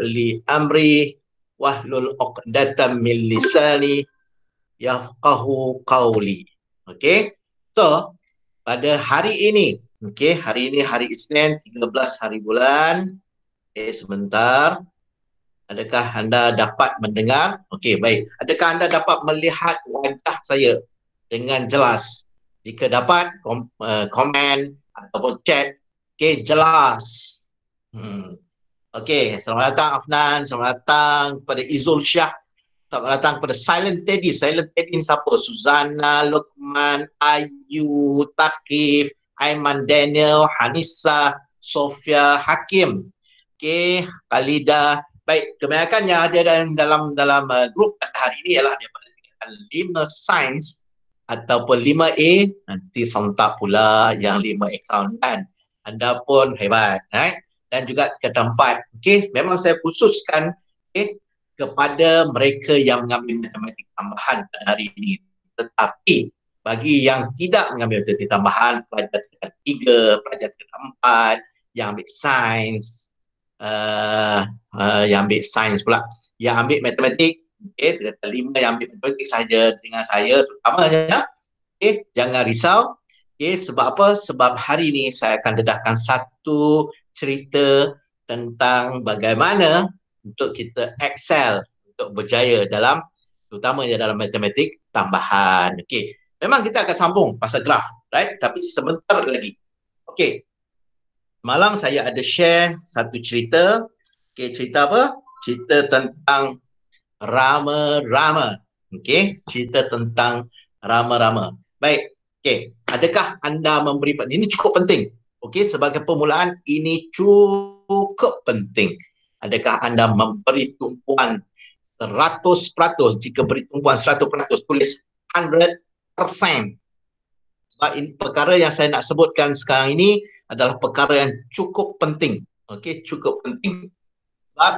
li amri wahlul uqdatam min lisani yafqahu qawli. Okey. So, pada hari ini, okey, hari ini hari Isnin 13 hari bulan. Eh sebentar. Adakah anda dapat mendengar? Okey, baik. Adakah anda dapat melihat wajah saya dengan jelas? Jika dapat, kom, uh, komen ataupun chat. Okey, jelas. Hmm. Okey, selamat datang Afnan, selamat datang kepada Izul Syah. Selamat datang kepada Silent Teddy. Silent Teddy ni siapa? Suzana, Lukman, Ayu, Takif, Aiman Daniel, Hanisa, Sofia, Hakim. Okey, Khalida. Baik, kebanyakannya ada dalam dalam, dalam uh, grup hari ini ialah daripada lima sains ataupun lima A nanti sontak pula yang lima account kan. Anda pun hebat, right? Dan juga ke tempat. Okey, memang saya khususkan okay, kepada mereka yang mengambil matematik tambahan pada hari ini. Tetapi bagi yang tidak mengambil matematik tambahan, pelajar tingkat tiga, pelajar tingkat empat, yang ambil sains, uh, uh, yang ambil sains pula, yang ambil matematik, okay, tingkat lima yang ambil matematik saja dengan saya terutamanya, okay, jangan risau. Okay, sebab apa? Sebab hari ini saya akan dedahkan satu cerita tentang bagaimana untuk kita excel untuk berjaya dalam terutamanya dalam matematik tambahan. Okey. Memang kita akan sambung pasal graf, right? Tapi sebentar lagi. Okey. Malam saya ada share satu cerita. Okey, cerita apa? Cerita tentang rama-rama. Okey, cerita tentang rama-rama. Baik. Okey, adakah anda memberi ini cukup penting. Okey, sebagai permulaan ini cukup penting. Adakah anda memberi tumpuan 100%? Jika beri tumpuan 100%, tulis 100%. Sebab ini perkara yang saya nak sebutkan sekarang ini adalah perkara yang cukup penting. Okey, cukup penting. Sebab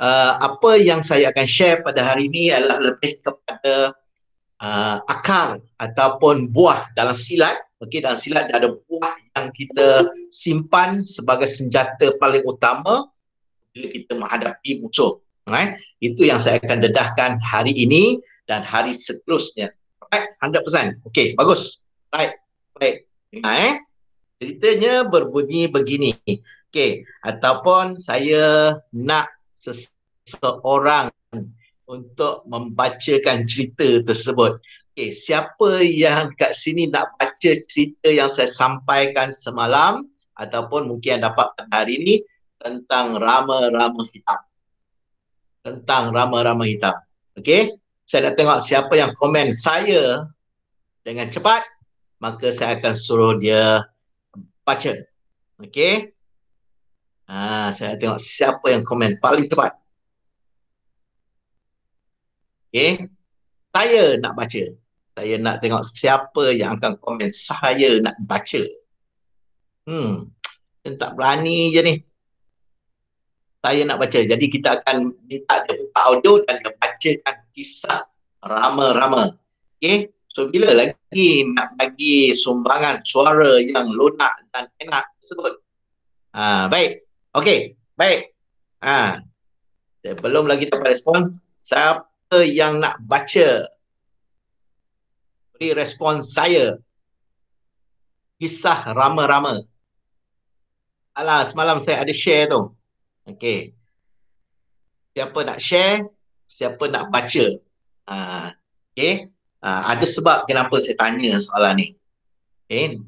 uh, apa yang saya akan share pada hari ini adalah lebih kepada uh, akar ataupun buah dalam silat Okey, dalam silat ada buah yang kita simpan sebagai senjata paling utama bila kita menghadapi musuh. Right? Itu yang saya akan dedahkan hari ini dan hari seterusnya. Right? 100%. Okey, bagus. Right. Baik. Dengar eh. Ceritanya berbunyi begini. Okey, ataupun saya nak seseorang untuk membacakan cerita tersebut. Okay, siapa yang kat sini nak baca cerita yang saya sampaikan semalam ataupun mungkin yang dapat pada hari ini tentang rama-rama hitam. Tentang rama-rama hitam. Okay, saya nak tengok siapa yang komen saya dengan cepat maka saya akan suruh dia baca. Okay. Ha, saya nak tengok siapa yang komen paling cepat. Okay. Saya nak baca saya nak tengok siapa yang akan komen. Saya nak baca. Hmm. Saya tak berani je ni. Saya nak baca. Jadi kita akan minta dia buka audio dan dia bacakan kisah rama-rama. Okay? so bila lagi nak bagi sumbangan suara yang lunak dan enak tersebut? Ha, baik. Okey baik. Ha. belum lagi dapat respon siapa yang nak baca beri respon saya kisah rama-rama. Alah semalam saya ada share tu. Okey. Siapa nak share siapa nak baca. Ha okey. Ha, ada sebab kenapa saya tanya soalan ni. Okey.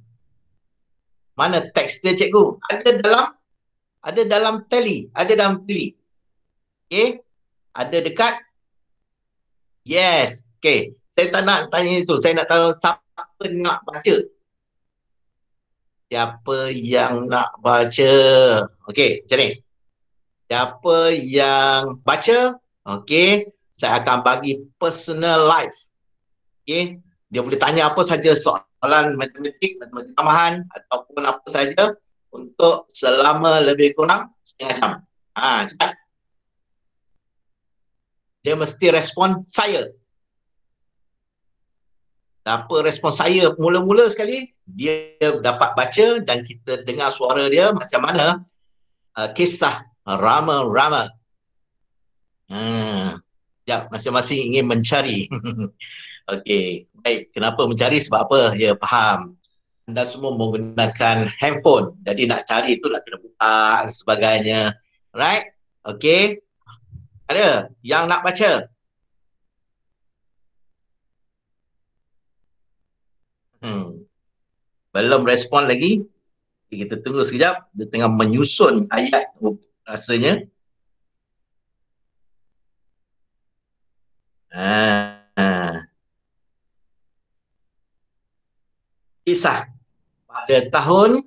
Mana teks dia cikgu? Ada dalam ada dalam tele ada dalam tele okey. Ada dekat? Yes. Okey saya tak nak tanya itu. Saya nak tahu siapa nak baca. Siapa yang nak baca? Okey, macam ni. Siapa yang baca? Okey, saya akan bagi personal life. Okey, dia boleh tanya apa saja soalan matematik, matematik tambahan ataupun apa saja untuk selama lebih kurang setengah jam. Ha, cepat. Dia mesti respon saya apa respon saya mula-mula sekali dia dapat baca dan kita dengar suara dia macam mana uh, kisah rama-rama Hmm. Ya, masing-masing ingin mencari. Okey, baik. Kenapa mencari? Sebab apa? Ya, faham. Anda semua menggunakan handphone. Jadi nak cari tu nak kena buka sebagainya. Right? Okey. Ada yang nak baca? Hmm. Belum respon lagi. Kita tunggu sekejap. Dia tengah menyusun ayat rasanya. Ha. Kisah pada tahun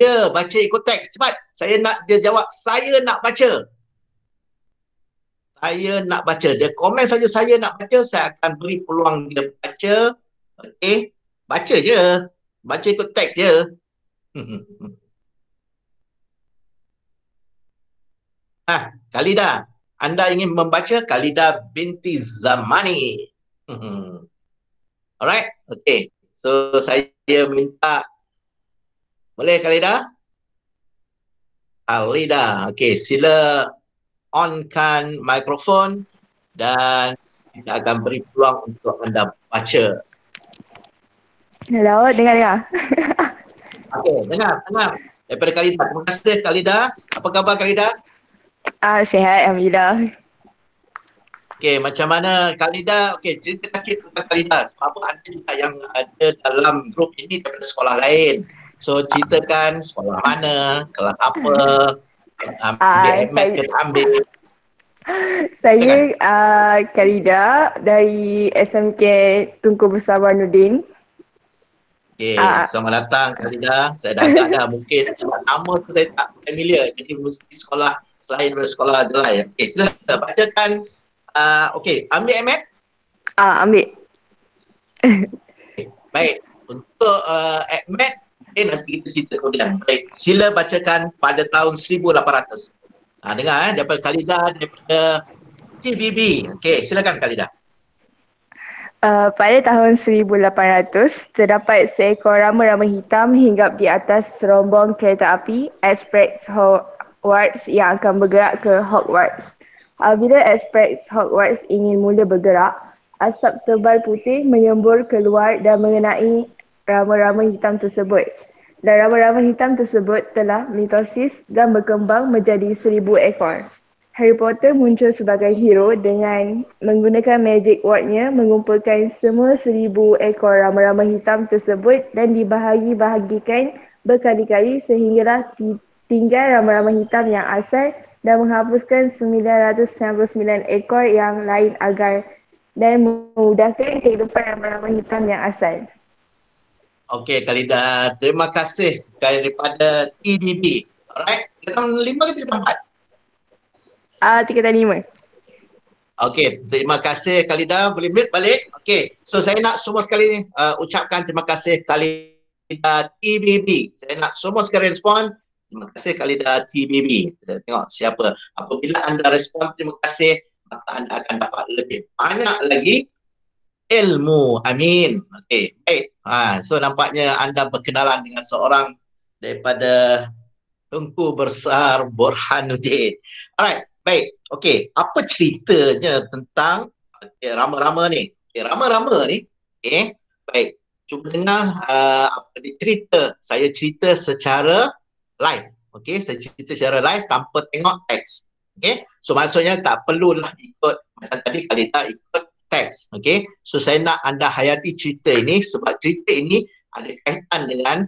Ya, baca ikut teks. Cepat. Saya nak dia jawab, saya nak baca. Saya nak baca. Dia komen saja saya nak baca, saya akan beri peluang dia baca. Okey. Baca je. Baca ikut teks je. Ha, Kalida. Anda ingin membaca Kalida binti Zamani. Alright? Okay. So, saya minta boleh Kalida? Kalida. Okay, sila onkan mikrofon dan kita akan beri peluang untuk anda baca. Hello, dengar-dengar. okay, dengar, dengar. Daripada Kalida. Terima kasih Kalida. Apa khabar Kalida? Ah, uh, sihat Alhamdulillah. Okey, macam mana Kalida? Okey, cerita sikit tentang Kalida. Sebab apa ada juga yang ada dalam grup ini daripada sekolah lain. So, ceritakan sekolah mana, kelas apa, ambil uh, ke ambil. Saya uh, Kalida dari SMK Tunku Besar Wanuddin. Okay, uh, selamat datang Kalida. Saya dah agak dah mungkin sebab nama tu saya tak familiar. Jadi mesti sekolah selain dari sekolah lain. Okey, silakan bacakan. Uh, Okey, ambil Ahmed? Ah, uh, ambil. okay, baik. Untuk uh, Ahmed, okay, nanti kita cerita kemudian. Baik, sila bacakan pada tahun 1800. Ha, dengar eh, daripada Khalida, daripada TBB. Okey, silakan Khalida. Uh, pada tahun 1800, terdapat seekor rama-rama hitam hinggap di atas serombong kereta api Express Hogwarts yang akan bergerak ke Hogwarts. Apabila Express Hogwarts ingin mula bergerak, asap tebal putih menyembur keluar dan mengenai rama-rama hitam tersebut. Dan rama-rama hitam tersebut telah mitosis dan berkembang menjadi seribu ekor. Harry Potter muncul sebagai hero dengan menggunakan magic wardnya mengumpulkan semua seribu ekor rama-rama hitam tersebut dan dibahagi-bahagikan berkali-kali sehinggalah tinggal rama-rama hitam yang asal dan menghapuskan 999 ekor yang lain agar dan memudahkan kehidupan rama-rama hitam yang asal. Okey Khalida, terima kasih daripada TDB. Alright, kita lima kita empat? Uh, tiga dan lima. Okey, terima kasih Kalida. Boleh mute balik? Okey, so saya nak semua sekali uh, ucapkan terima kasih Kalida TBB. Saya nak semua sekali respon. Terima kasih Kalida TBB. Kita tengok siapa. Apabila anda respon terima kasih, maka anda akan dapat lebih banyak lagi ilmu. Amin. Okey, baik. Ha, so nampaknya anda berkenalan dengan seorang daripada Tungku Besar Burhanuddin. Alright. Baik, okey. Apa ceritanya tentang okay, rama-rama ni? Okay, rama-rama ni, okey. Baik, cuba dengar uh, apa dia cerita. Saya cerita secara live. Okey, saya cerita secara live tanpa tengok teks. Okey, so maksudnya tak perlulah ikut macam tadi kali tak ikut teks. Okey, so saya nak anda hayati cerita ini sebab cerita ini ada kaitan dengan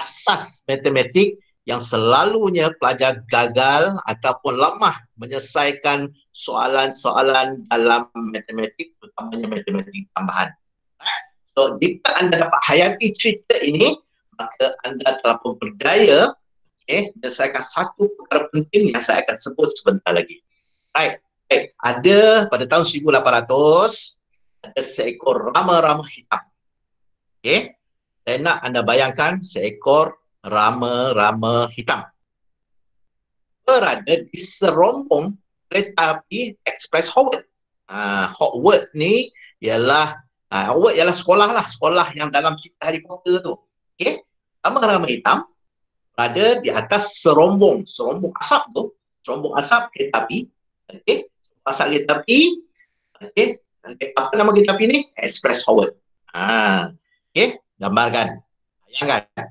asas matematik yang selalunya pelajar gagal ataupun lemah menyelesaikan soalan-soalan dalam matematik terutamanya matematik tambahan. So jika anda dapat hayati cerita ini maka anda telah pun berdaya okay, menyelesaikan satu perkara penting yang saya akan sebut sebentar lagi. Right. Okay. Ada pada tahun 1800 ada seekor rama-rama hitam. Okay. Saya nak anda bayangkan seekor rama-rama hitam. Berada di serombong kereta api Express Howard. Uh, Howard ni ialah uh, Howard ialah sekolah lah, sekolah yang dalam cerita Harry Potter tu. Okay, rama-rama hitam berada di atas serombong, serombong asap tu, serombong asap kereta api Okey. Asal kereta api. Okay. Apa nama kereta api ni? Express Howard. Ha. Okey. Gambarkan. Bayangkan.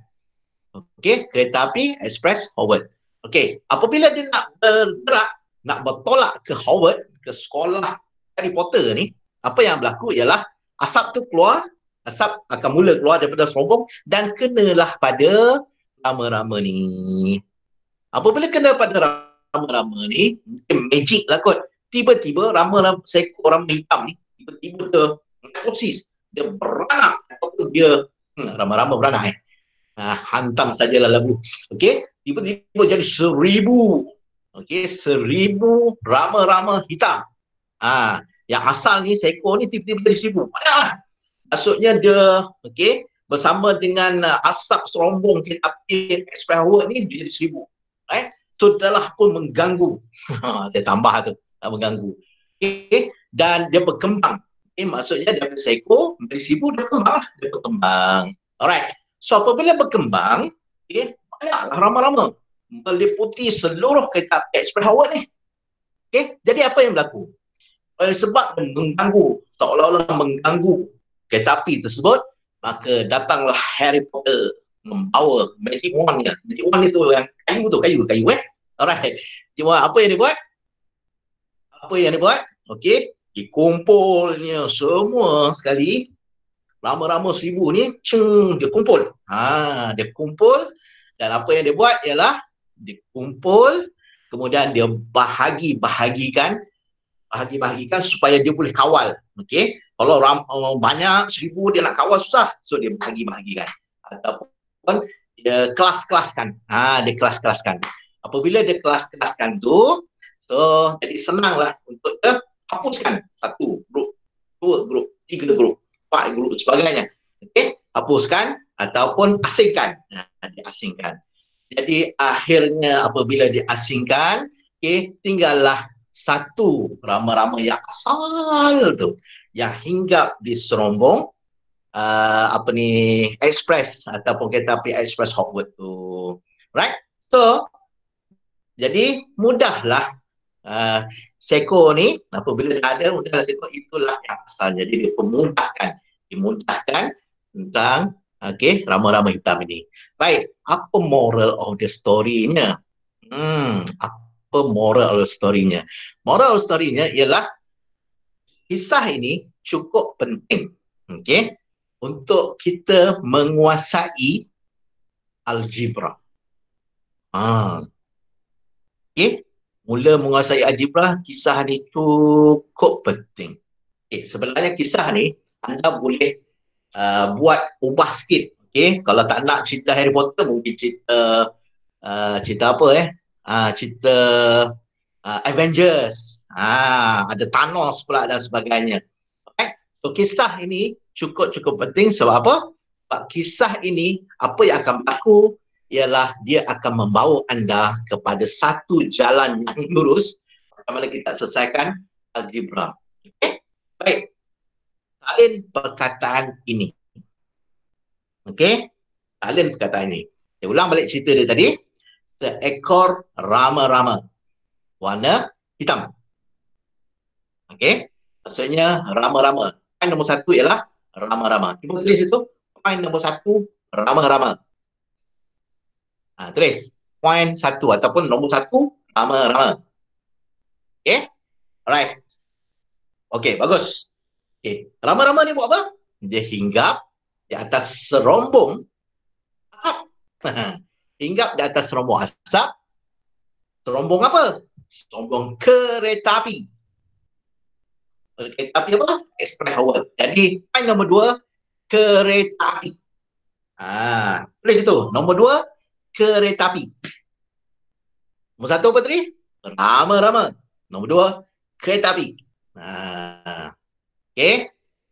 Okey. Kereta api Express Howard. Okey. Apabila dia nak bergerak, nak bertolak ke Howard, ke sekolah Harry Potter ni, apa yang berlaku ialah asap tu keluar, asap akan mula keluar daripada serombong dan kenalah pada rama-rama ni. Apabila kena pada rama-rama ni, magic lah kot. Tiba-tiba rama-rama seekor rama hitam ni, tiba-tiba dia nekrosis. Dia beranak dia hmm, rama-rama beranak eh. Ha, hantam sajalah lagu. Okey, tiba-tiba jadi seribu. Okey, seribu rama-rama hitam. Ha, yang asal ni seekor ni tiba-tiba jadi seribu. Banyaklah. Maksudnya dia, okey, bersama dengan uh, asap serombong kereta api express ni dia jadi seribu. Right? So adalah pun mengganggu. Saya tambah tu, mengganggu. Okay? Dan dia berkembang. Okay? Maksudnya dia seekor, dari seribu dia berkembang. Dia berkembang. Alright. So apabila berkembang, okay? banyaklah ramai-ramai meliputi seluruh kereta express Howard ni. Okay? Jadi apa yang berlaku? Oleh sebab mengganggu, seolah-olah mengganggu kereta api tersebut, maka datanglah Harry Potter membawa magic wand dia. Magic wand itu yang kayu tu, kayu, kayu eh. Alright. Cuma apa yang dia buat? Apa yang dia buat? Okey, dikumpulnya semua sekali lama-lama seribu ni ceng dia kumpul. Ha, dia kumpul dan apa yang dia buat ialah dikumpul kemudian dia bahagi-bahagikan bahagi-bahagikan supaya dia boleh kawal. Okey. Kalau ram, um, banyak seribu dia nak kawal susah. So dia bahagi-bahagikan. Ataupun dia kelas-kelaskan. Ha, dia kelas-kelaskan. Apabila dia kelas-kelaskan tu, so jadi senanglah untuk dia hapuskan satu grup, dua grup, tiga grup, empat grup sebagainya. Okey, hapuskan ataupun asingkan. Ha, diasingkan. Jadi akhirnya apabila diasingkan, okey, tinggallah satu rama-rama yang asal tu yang hinggap di serombong uh, apa ni express ataupun kereta api express Hogwarts tu right so jadi mudahlah uh, seko ni apabila dah ada mudahlah seko itulah yang asal jadi dia pemudahkan dimudahkan tentang okey rama-rama hitam ini baik apa moral of the story-nya hmm apa moral of the story-nya moral of the story-nya ialah kisah ini cukup penting okay, untuk kita menguasai algebra. Ha. Okay. Mula menguasai algebra, kisah ni cukup penting. Okay. Sebenarnya kisah ni anda boleh uh, buat ubah sikit. Okay. Kalau tak nak cerita Harry Potter, mungkin cerita uh, cerita apa eh? Uh, cerita uh, Avengers Ha, ada Thanos pula dan sebagainya. Okay. So kisah ini cukup-cukup penting sebab apa? Sebab kisah ini apa yang akan berlaku ialah dia akan membawa anda kepada satu jalan yang lurus bagaimana kita selesaikan algebra. Okay. Baik. Salin perkataan ini. Okey. Salin perkataan ini. Saya ulang balik cerita dia tadi. Seekor rama-rama. Warna hitam. Okey. Maksudnya rama-rama. Poin nombor satu ialah rama-rama. Cuba tulis itu. Poin nombor satu, rama-rama. Ha, tulis. Poin satu ataupun nombor satu, rama-rama. Okey. Alright. Okey, bagus. Okey. Rama-rama ni buat apa? Dia hinggap di atas serombong asap. hinggap di atas serombong asap. Serombong apa? Serombong kereta api kereta api apa? Express Howard. Jadi, poin nombor dua, kereta api. Ha, tulis itu. Nombor dua, kereta api. Nombor satu apa tadi? Rama-rama. Nombor dua, kereta api. Ha. Okey.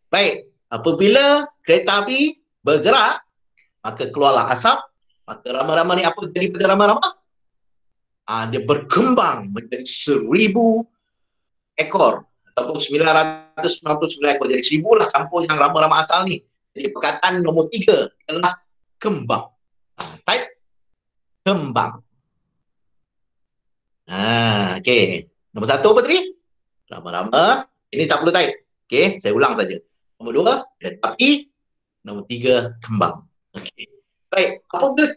Baik. Apabila kereta api bergerak, maka keluarlah asap. Maka rama-rama ni apa jadi pada rama-rama? Ha, dia berkembang menjadi seribu ekor ataupun 999 ekor. Jadi seribu lah kampung yang ramah-ramah asal ni. Jadi perkataan nombor tiga adalah kembang. Ha, type kembang. Ha, okay. Nombor satu apa tadi? Rama-rama. Ini tak perlu type. Okey, saya ulang saja. Nombor dua, kereta api. Nombor tiga, kembang. Okey. Baik, apabila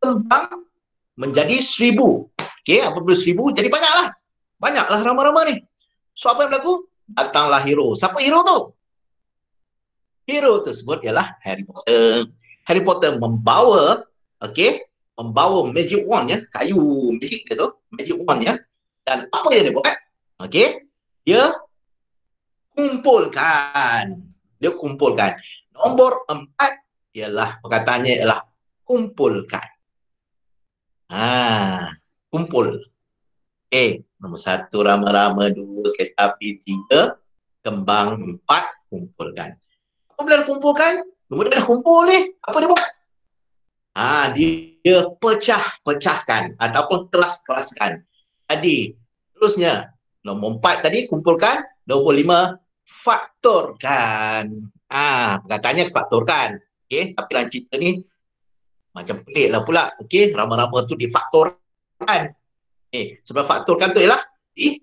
kembang menjadi seribu. Okey, apabila seribu, jadi banyaklah. Banyaklah rama-rama ni. So, apa yang berlaku? Datanglah hero. Siapa hero tu? Hero tersebut ialah Harry Potter. Harry Potter membawa, okey, membawa magic wand ya, kayu magic dia tu, magic wand ya. Dan apa yang dia buat? Okey, dia kumpulkan. Dia kumpulkan. Nombor empat ialah perkataannya ialah kumpulkan. Ha, kumpul. Okay, nombor satu rama-rama, dua kereta api, tiga kembang, empat kumpulkan. Apa bila kumpulkan? Dia dah kumpul ni, apa dia buat? Ha, dia pecah-pecahkan ataupun kelas-kelaskan. Jadi, terusnya Nombor empat tadi kumpulkan. Nombor lima faktorkan. Ah, perkataannya faktorkan. Okey, tapi dalam cerita ni macam pelik lah pula. Okey, rama-rama tu difaktorkan. Eh, sebab faktorkan tu ialah di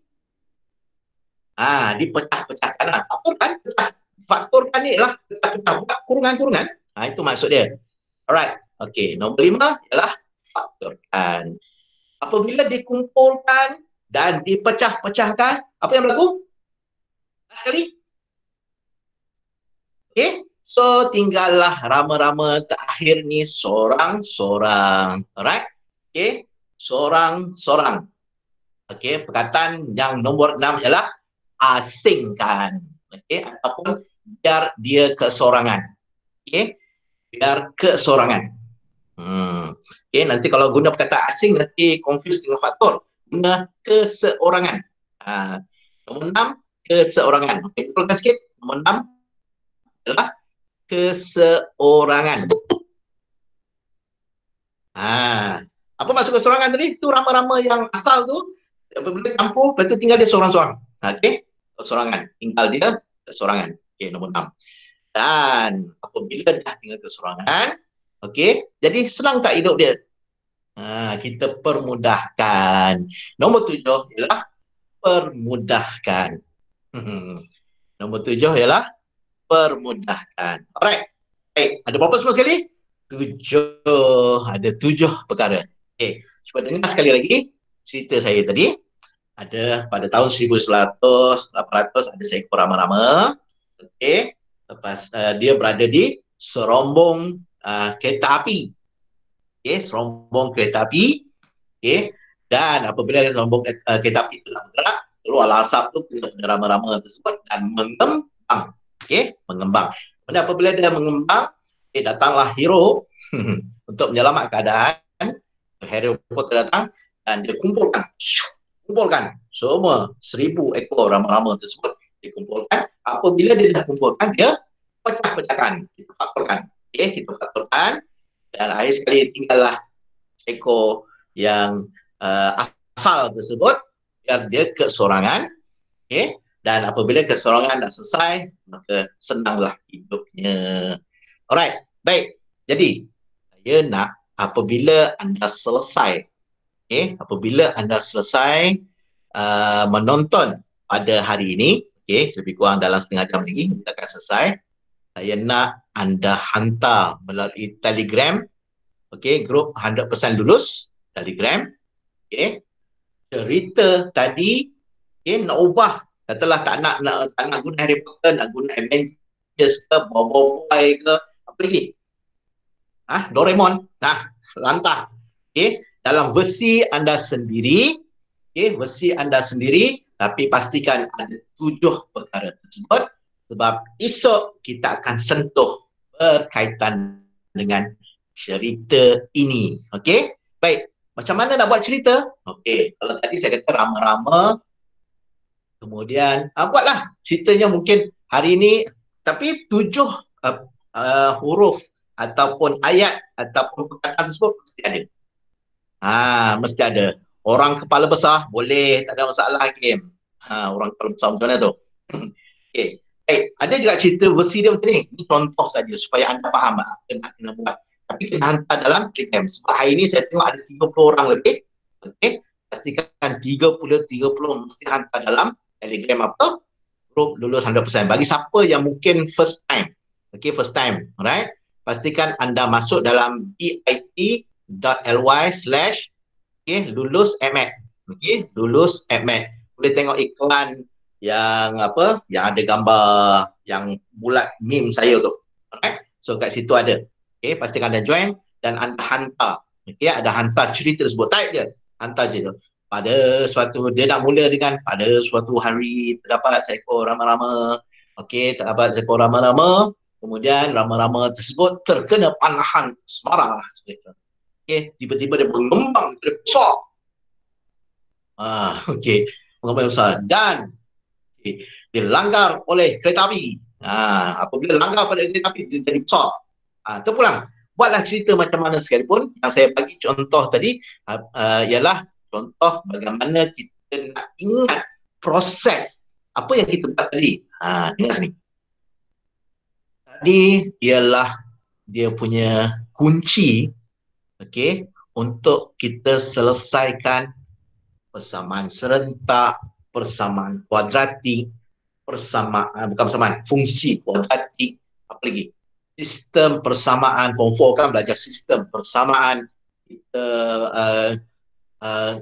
ah, dipecah-pecahkan lah. Faktorkan, pecah. Faktorkan ni ialah pecah-pecah. Buat kurungan-kurungan. Ah, itu maksud dia. Alright. Okey, nombor lima ialah faktorkan. Apabila dikumpulkan dan dipecah-pecahkan, apa yang berlaku? Sekali. Okay. So tinggallah rama-rama terakhir ni seorang-seorang. Alright. Okay. Seorang-seorang. Okay. Perkataan yang nombor enam ialah asingkan. Okay. Ataupun biar dia kesorangan. Okay. Biar kesorangan. Hmm. Okay. Nanti kalau guna perkataan asing nanti confuse dengan faktor guna keseorangan. Ha. Nombor enam, keseorangan. Okey, betulkan sikit. Nombor enam adalah keseorangan. Ha. Apa maksud keseorangan tadi? Itu rama-rama yang asal tu, apabila campur, lepas tu tinggal dia seorang-seorang. Okey, keseorangan. Tinggal dia keseorangan. Okey, nombor enam. Dan apabila dah tinggal keseorangan, okey, jadi senang tak hidup dia? Ha, kita permudahkan. Nombor tujuh ialah permudahkan. Hmm. Nombor tujuh ialah permudahkan. Alright. Baik, ada berapa semua sekali? Tujuh. Ada tujuh perkara. Okay. Cuba dengar sekali lagi cerita saya tadi. Ada pada tahun 1100, 800 ada seekor rama-rama. Okay. Lepas uh, dia berada di serombong uh, kereta api okay, serombong kereta api okay, dan apabila serombong uh, kereta api itu bergerak keluar asap tu kepada rama-rama tersebut dan mengembang okay, mengembang. Dan apabila dia mengembang okay, datanglah hero untuk menyelamat keadaan. Hero Potter datang dan dia kumpulkan. Kumpulkan. Semua seribu ekor rama-rama tersebut dikumpulkan. Apabila dia dah kumpulkan dia pecah-pecahkan. Kita faktorkan okay, kita faktorkan dan akhir sekali tinggallah ekor yang uh, asal tersebut. Biar dia kesorangan. Okay? Dan apabila kesorangan dah selesai maka senanglah hidupnya alright baik jadi saya nak apabila anda selesai okay? apabila anda selesai uh, menonton pada hari ini okay? lebih kurang dalam setengah jam lagi kita akan selesai saya nak anda hantar melalui Telegram, okey, grup 100% lulus Telegram, okey. Cerita tadi, okey, nak ubah, katalah tak nak nak tak nak guna Harry Potter, nak guna Avengers ke, Boboiboy ke, apa lagi? Ah, Doraemon. Nah, lantah. Okey, dalam versi anda sendiri, okey, versi anda sendiri, tapi pastikan ada tujuh perkara tersebut sebab esok kita akan sentuh berkaitan dengan cerita ini. Okey? Baik. Macam mana nak buat cerita? Okey. Kalau tadi saya kata rama-rama kemudian uh, buatlah ceritanya mungkin hari ini tapi tujuh uh, uh, huruf ataupun ayat ataupun perkataan tersebut mesti ada. Ha, mesti ada. Orang kepala besar boleh, tak ada masalah game. Ha, orang kepala besar macam mana tu? Okey. Eh, ada juga cerita versi dia macam ni. Ini contoh saja supaya anda faham apa nak kena buat. Tapi kena hantar dalam KM. Sebab hari ini saya tengok ada 30 orang lebih. Okay. pastikan 30 30 mesti hantar dalam telegram apa group lulus 100% bagi siapa yang mungkin first time. Okay first time alright? Pastikan anda masuk dalam bit.ly slash okay, lulus emet okay, lulus emet boleh tengok iklan yang apa yang ada gambar yang bulat meme saya tu alright? So kat situ ada. Okay, pastikan anda join dan anda hantar. Okay, ada hantar cerita tersebut. Type je. Hantar je tu pada suatu dia nak mula dengan pada suatu hari terdapat seekor rama-rama. Okey terdapat seekor rama-rama. Kemudian rama-rama tersebut terkena panahan semara okey tiba-tiba dia mengembang dia besar. Ah okey. Mengembang besar dan okay, dia langgar oleh kereta api. Ah apabila langgar pada kereta api dia jadi besar. Ah terpulang. Buatlah cerita macam mana sekalipun. Yang saya bagi contoh tadi uh, ialah contoh bagaimana kita nak ingat proses apa yang kita buat tadi. Ha, ingat sini. Tadi ialah dia punya kunci okay, untuk kita selesaikan persamaan serentak, persamaan kuadratik, persamaan, bukan persamaan, fungsi kuadratik, apa lagi? Sistem persamaan, konfor kan belajar sistem persamaan, kita uh, uh,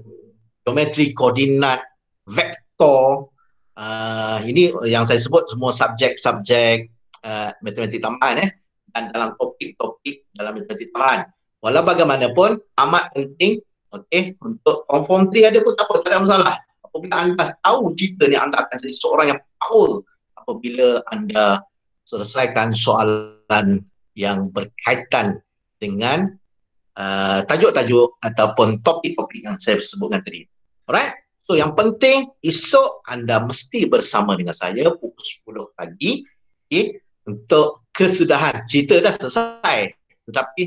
geometri koordinat vektor uh, ini yang saya sebut semua subjek-subjek uh, matematik tambahan eh. Dan dalam topik-topik dalam matematik tambahan. Walau bagaimanapun amat penting okey untuk conform 3 ada pun tak apa tak ada masalah. Apabila anda tahu cerita ni anda akan jadi seorang yang power apabila anda selesaikan soalan yang berkaitan dengan uh, tajuk-tajuk ataupun topik-topik yang saya sebutkan tadi. Alright? So yang penting esok anda mesti bersama dengan saya pukul 10 pagi okay, untuk kesudahan. Cerita dah selesai. Tetapi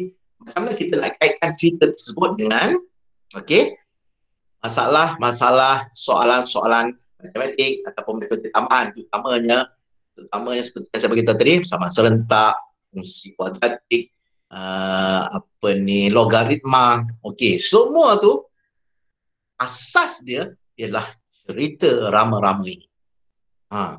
bagaimana kita nak kaitkan cerita tersebut dengan okay, masalah-masalah soalan-soalan matematik ataupun matematik tambahan terutamanya terutamanya seperti yang saya beritahu tadi sama serentak, fungsi kuadratik, uh, apa ni logaritma. Okey semua tu asas dia ialah cerita rama-rama ini ha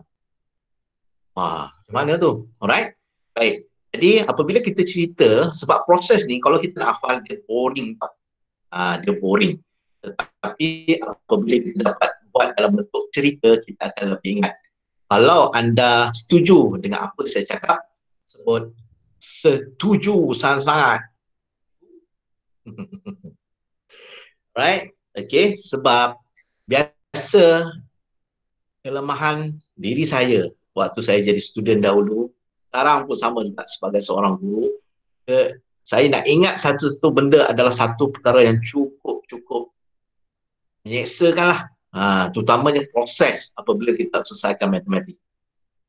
wah macam mana tu? Alright? Baik. Jadi apabila kita cerita sebab proses ni kalau kita nak hafal dia boring tak ha, dia boring. Tetapi apabila kita dapat buat dalam bentuk cerita kita akan lebih ingat. Kalau anda setuju dengan apa saya cakap sebut setuju sangat-sangat. right? Okay, sebab biasa kelemahan diri saya waktu saya jadi student dahulu, sekarang pun sama juga sebagai seorang guru, ke, saya nak ingat satu-satu benda adalah satu perkara yang cukup-cukup menyeksakan lah. Ha, terutamanya proses apabila kita selesaikan matematik.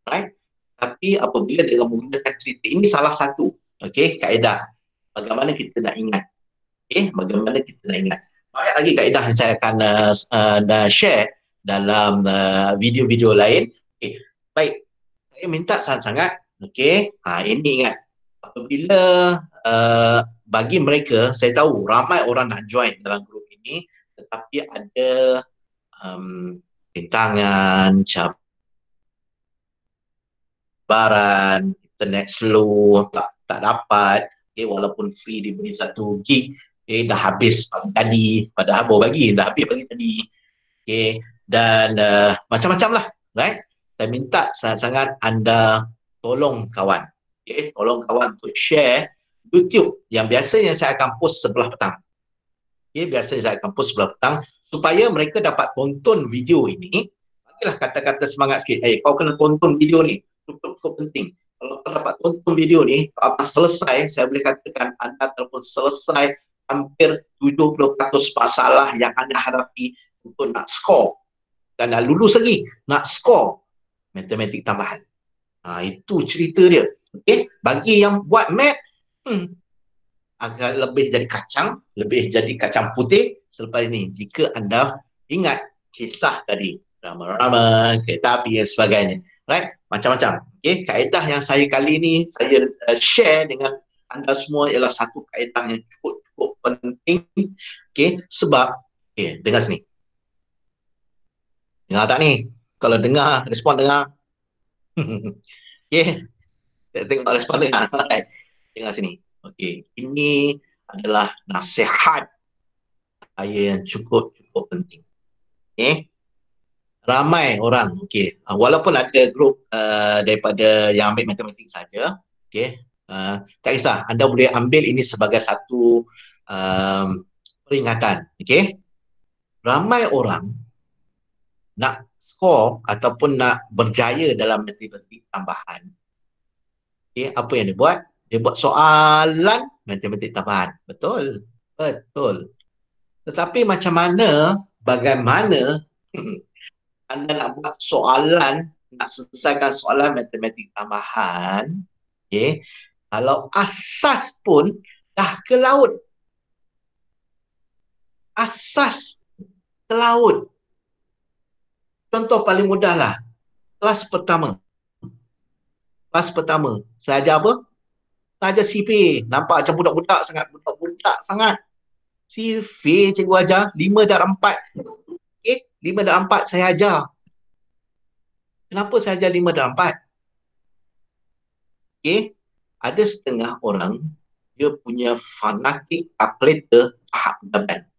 Right? Tapi apabila dengan menggunakan cerita ini salah satu okey kaedah. Bagaimana kita nak ingat? Okey bagaimana kita nak ingat? Banyak lagi kaedah yang saya akan uh, uh, share dalam uh, video-video lain. Okey baik. Saya minta sangat-sangat okey ha ini ingat. Apabila uh, bagi mereka saya tahu ramai orang nak join dalam grup ini tetapi ada um, rintangan, cap baran, internet slow, tak tak dapat, okay, walaupun free diberi satu gig, okay, dah habis pagi tadi, pada habis bagi, dah habis pagi tadi. Okay, dan uh, macam-macam lah, right? Saya minta sangat-sangat anda tolong kawan, okay, tolong kawan untuk share YouTube yang biasanya saya akan post sebelah petang. Okay, biasanya saya akan post sebelah petang supaya mereka dapat tonton video ini. Bagilah kata-kata semangat sikit. Eh, kau kena tonton video ni cukup-cukup penting. Kalau anda dapat tonton video ni, akan selesai, saya boleh katakan anda telah selesai hampir 70% masalah yang anda hadapi untuk nak skor. Dan nak lulus lagi, nak skor matematik tambahan. Ha, itu cerita dia. Okay? Bagi yang buat math, hmm, agak lebih jadi kacang, lebih jadi kacang putih selepas ini. Jika anda ingat kisah tadi, rama-rama, kereta api dan sebagainya right macam-macam okey kaedah yang saya kali ni saya uh, share dengan anda semua ialah satu kaedah yang cukup cukup penting okey sebab Okay, dengar sini. Dengar tak ni? Kalau dengar, respon dengar. okay. Tengok respon dengar. dengar sini. Okay. Ini adalah nasihat saya yang cukup-cukup penting. Okay. Ramai orang, okay. Uh, walaupun ada grup uh, daripada yang ambil matematik saja, okay. Uh, tak kisah, anda boleh ambil ini sebagai satu um, peringatan. Okay ramai orang nak skor ataupun nak berjaya dalam matematik tambahan. Okay, apa yang dia buat? Dia buat soalan matematik tambahan. Betul. Betul. Tetapi macam mana, bagaimana anda nak buat soalan, nak selesaikan soalan matematik tambahan, okay, kalau asas pun dah ke laut. Asas ke laut. Contoh paling mudah lah. Kelas pertama. Kelas pertama. Saya ajar apa? Saya ajar CV. Nampak macam budak-budak sangat. Budak-budak sangat. CV cikgu ajar. Lima dan empat. Okay. Lima dan empat saya ajar. Kenapa saya ajar lima dan empat? Okay. Ada setengah orang dia punya fanatik calculator tahap gaban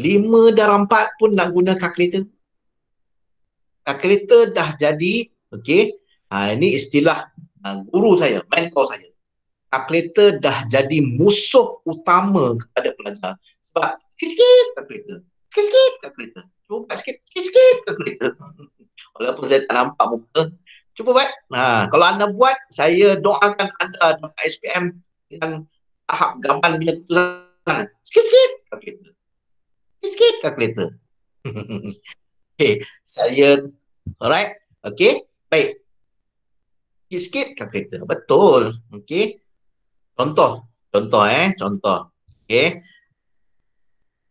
lima darab empat pun nak guna kalkulator. Kalkulator dah jadi, okey, ha, ini istilah uh, guru saya, mentor saya. Kalkulator dah jadi musuh utama kepada pelajar. Sebab sikit-sikit kalkulator. Sikit-sikit kalkulator. Cuba sikit, sikit-sikit kalkulator. Walaupun saya tak nampak muka. Cuba buat. Ha, kalau anda buat, saya doakan anda dapat SPM dengan tahap gambar punya Sikit-sikit kalkulator sikit kalkulator. okay, saya alright. Okay, baik. Sikit kalkulator. Betul. Okay. Contoh. Contoh eh. Contoh. Okay.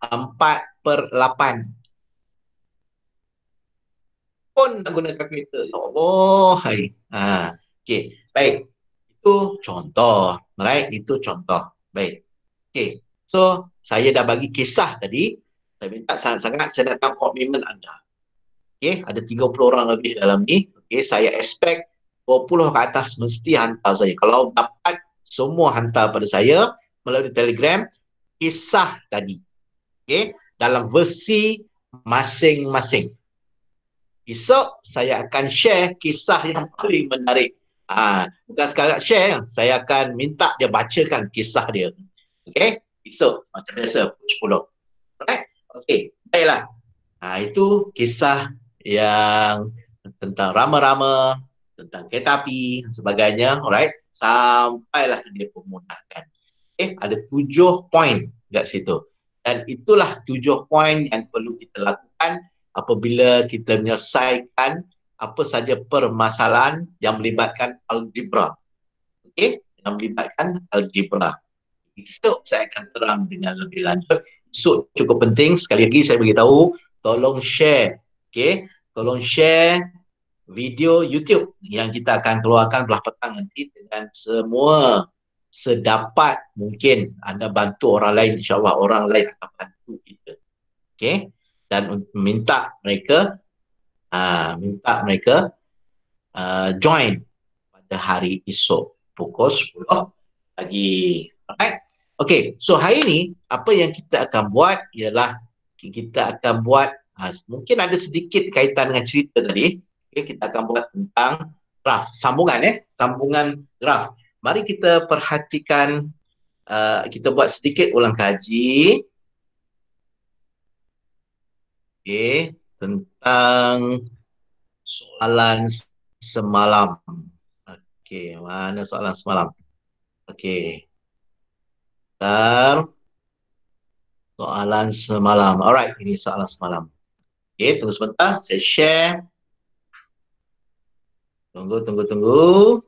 Empat per lapan. Pun nak guna kalkulator. Ya Allah. Hai. Ha. Okay. Baik. Itu contoh. Alright. Itu contoh. Baik. Okay. So, saya dah bagi kisah tadi. Saya minta sangat-sangat saya datang komitmen anda. Okay, ada 30 orang lebih dalam ni. Okay, saya expect 20 ke atas mesti hantar saya. Kalau dapat semua hantar pada saya melalui telegram, kisah tadi. Okay, dalam versi masing-masing. Esok saya akan share kisah yang paling menarik. Ha, bukan sekadar share, saya akan minta dia bacakan kisah dia. Okay, esok macam biasa, 10. Alright? Okey, baiklah. Ha, itu kisah yang tentang rama-rama, tentang kereta api sebagainya. Alright. Sampailah dia pemudahkan. Okay, ada tujuh poin kat situ. Dan itulah tujuh poin yang perlu kita lakukan apabila kita menyelesaikan apa saja permasalahan yang melibatkan algebra. Okey, yang melibatkan algebra. Esok saya akan terang dengan lebih lanjut. So cukup penting. Sekali lagi saya beritahu tolong share. Okay tolong share video YouTube yang kita akan keluarkan belah petang nanti dengan semua sedapat mungkin anda bantu orang lain insyaallah orang lain akan bantu kita. Okay dan minta mereka uh, minta mereka uh, join pada hari esok pukul 10 pagi. Alright? Okay, so hari ini apa yang kita akan buat ialah kita akan buat ha, mungkin ada sedikit kaitan dengan cerita tadi. Okay, kita akan buat tentang graf, sambungan eh, sambungan graf. Mari kita perhatikan uh, kita buat sedikit ulang kaji. Okay, tentang soalan semalam. Okay, mana soalan semalam? Okay. Sebentar. Soalan semalam. Alright, ini soalan semalam. Okay, tunggu sebentar. Saya share. Tunggu, tunggu, tunggu.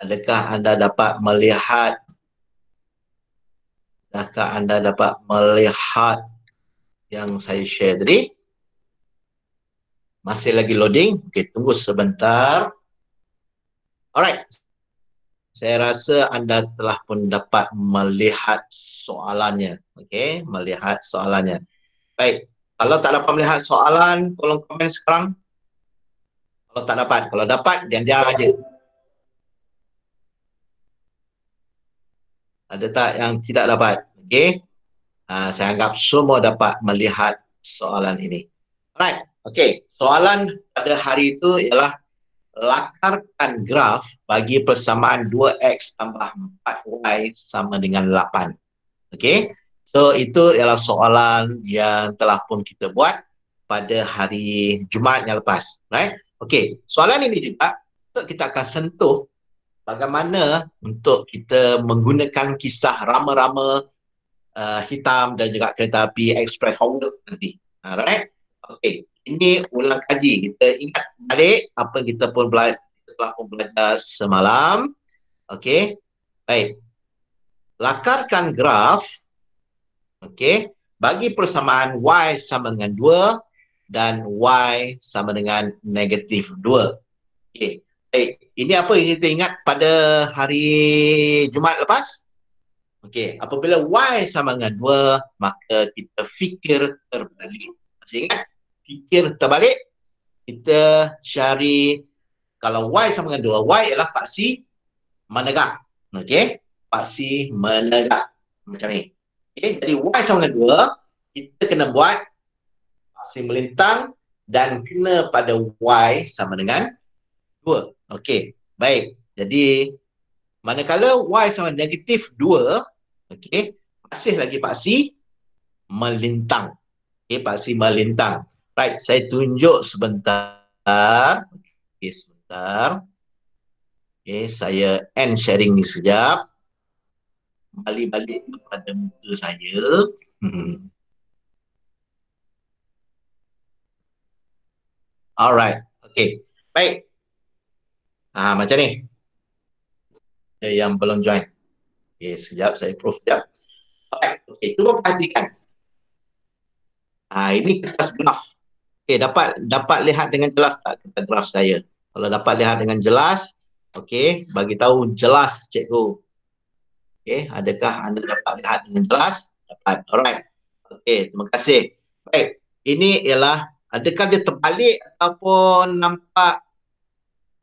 Adakah anda dapat melihat Adakah anda dapat melihat yang saya share tadi? Masih lagi loading. Okey, tunggu sebentar. Alright. saya rasa anda telah pun dapat melihat soalannya. Okey, melihat soalannya. Baik, kalau tak dapat melihat soalan, tolong komen sekarang. Kalau tak dapat, kalau dapat, dia dia aja. Ada tak yang tidak dapat? Okey. Uh, saya anggap semua dapat melihat soalan ini. Alright, okey. Soalan pada hari itu ialah lakarkan graf bagi persamaan 2x tambah 4y sama dengan 8. Okey. So itu ialah soalan yang telah pun kita buat pada hari Jumaat yang lepas. Right? Okay, soalan ini juga kita akan sentuh bagaimana untuk kita menggunakan kisah rama-rama uh, hitam dan juga kereta api express Howard nanti. Alright? Okay, ini ulang kaji. Kita ingat balik apa kita pun belajar, kita telah pun belajar semalam. Okay, baik. Lakarkan graf Okey, bagi persamaan y sama dengan 2 dan y sama dengan negatif 2. Okey. Baik, ini apa yang kita ingat pada hari Jumaat lepas? Okey, apabila y sama dengan 2, maka kita fikir terbalik. Masih ingat? Fikir terbalik. Kita cari kalau y sama dengan 2, y ialah paksi menegak. Okey, paksi menegak. Macam ni. Okay, jadi Y sama dengan 2, kita kena buat paksi melintang dan kena pada Y sama dengan 2. Okey, baik. Jadi, manakala Y sama negatif 2, okey, masih lagi paksi melintang. Okey, paksi melintang. Right, saya tunjuk sebentar. Okey, sebentar. Okey, saya end sharing ni sekejap balik-balik kepada muka saya. Hmm. Alright, okay. Baik. Ah macam ni. Yang belum join. Okay, sekejap saya proof sekejap. Alright, okay. Cuba perhatikan. Ah ini kertas graf. Okay, dapat dapat lihat dengan jelas tak kertas graf saya? Kalau dapat lihat dengan jelas, okay, bagi tahu jelas cikgu. Okay, adakah anda dapat lihat dengan jelas? Dapat. Alright. Okay, terima kasih. Baik, ini ialah adakah dia terbalik ataupun nampak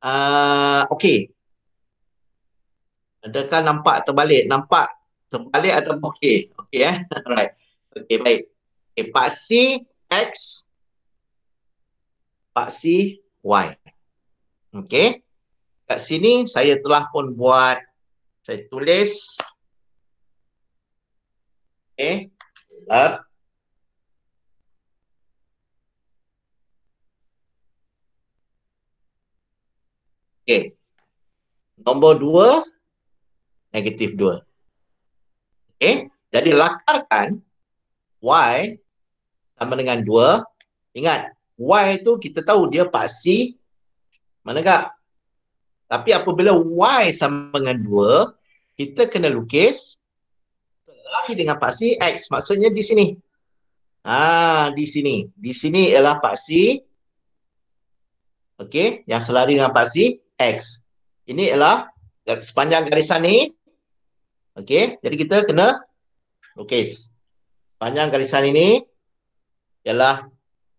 uh, okey. Adakah nampak terbalik? Nampak terbalik atau okey? Okey eh. Alright. Okey, baik. Okay, paksi X paksi Y. Okey. Kat sini saya telah pun buat saya tulis okay Lab. Okay. Nombor dua, negatif dua. Okay. Jadi lakarkan Y sama dengan dua. Ingat, Y itu kita tahu dia paksi menegak. Tapi apabila Y sama dengan 2, kita kena lukis selari dengan paksi X. Maksudnya di sini. Ha, di sini. Di sini ialah paksi Okey, yang selari dengan paksi X. Ini ialah sepanjang garisan ni. Okey, jadi kita kena lukis. Sepanjang garisan ini ialah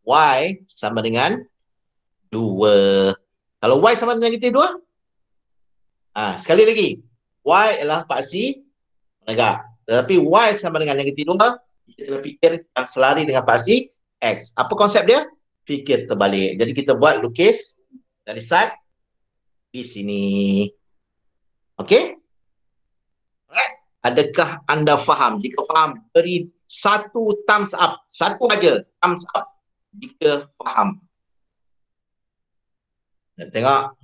Y sama dengan 2. Kalau Y sama dengan negatif 2, Ha, sekali lagi. Y adalah paksi menegak. Tetapi Y sama dengan negatif 2, kita kena fikir yang selari dengan paksi X. Apa konsep dia? Fikir terbalik. Jadi kita buat lukis dari side di sini. Okey? Adakah anda faham? Jika faham, beri satu thumbs up. Satu aja thumbs up jika faham. Kita tengok.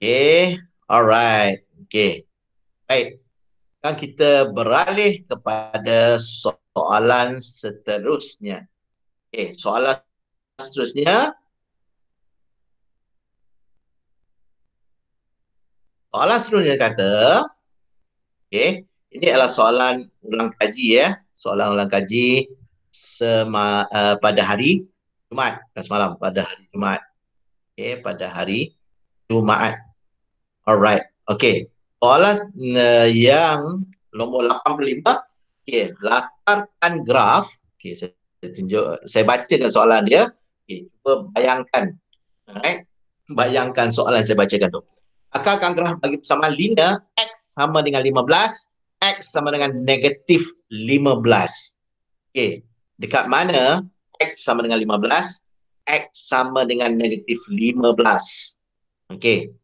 Okey. Alright. Okay. Baik. Sekarang kita beralih kepada soalan seterusnya. Okay. Soalan seterusnya. Soalan seterusnya kata. Okay. Ini adalah soalan ulang kaji ya. Soalan ulang kaji sema, uh, pada hari Jumaat. Bukan semalam. Pada hari Jumaat. Okay. Pada hari Jumaat. Alright. Okay. soalan uh, yang nombor 85 okey lakarkan graf okey saya, saya tunjuk saya bacakan soalan dia okey cuba bayangkan alright bayangkan soalan saya bacakan tu lakarkan graf bagi persamaan linear x. Sama dengan 15 x sama dengan negatif 15 okey. Dekat mana? X sama dengan 15 x sama dengan negatif 15 okey.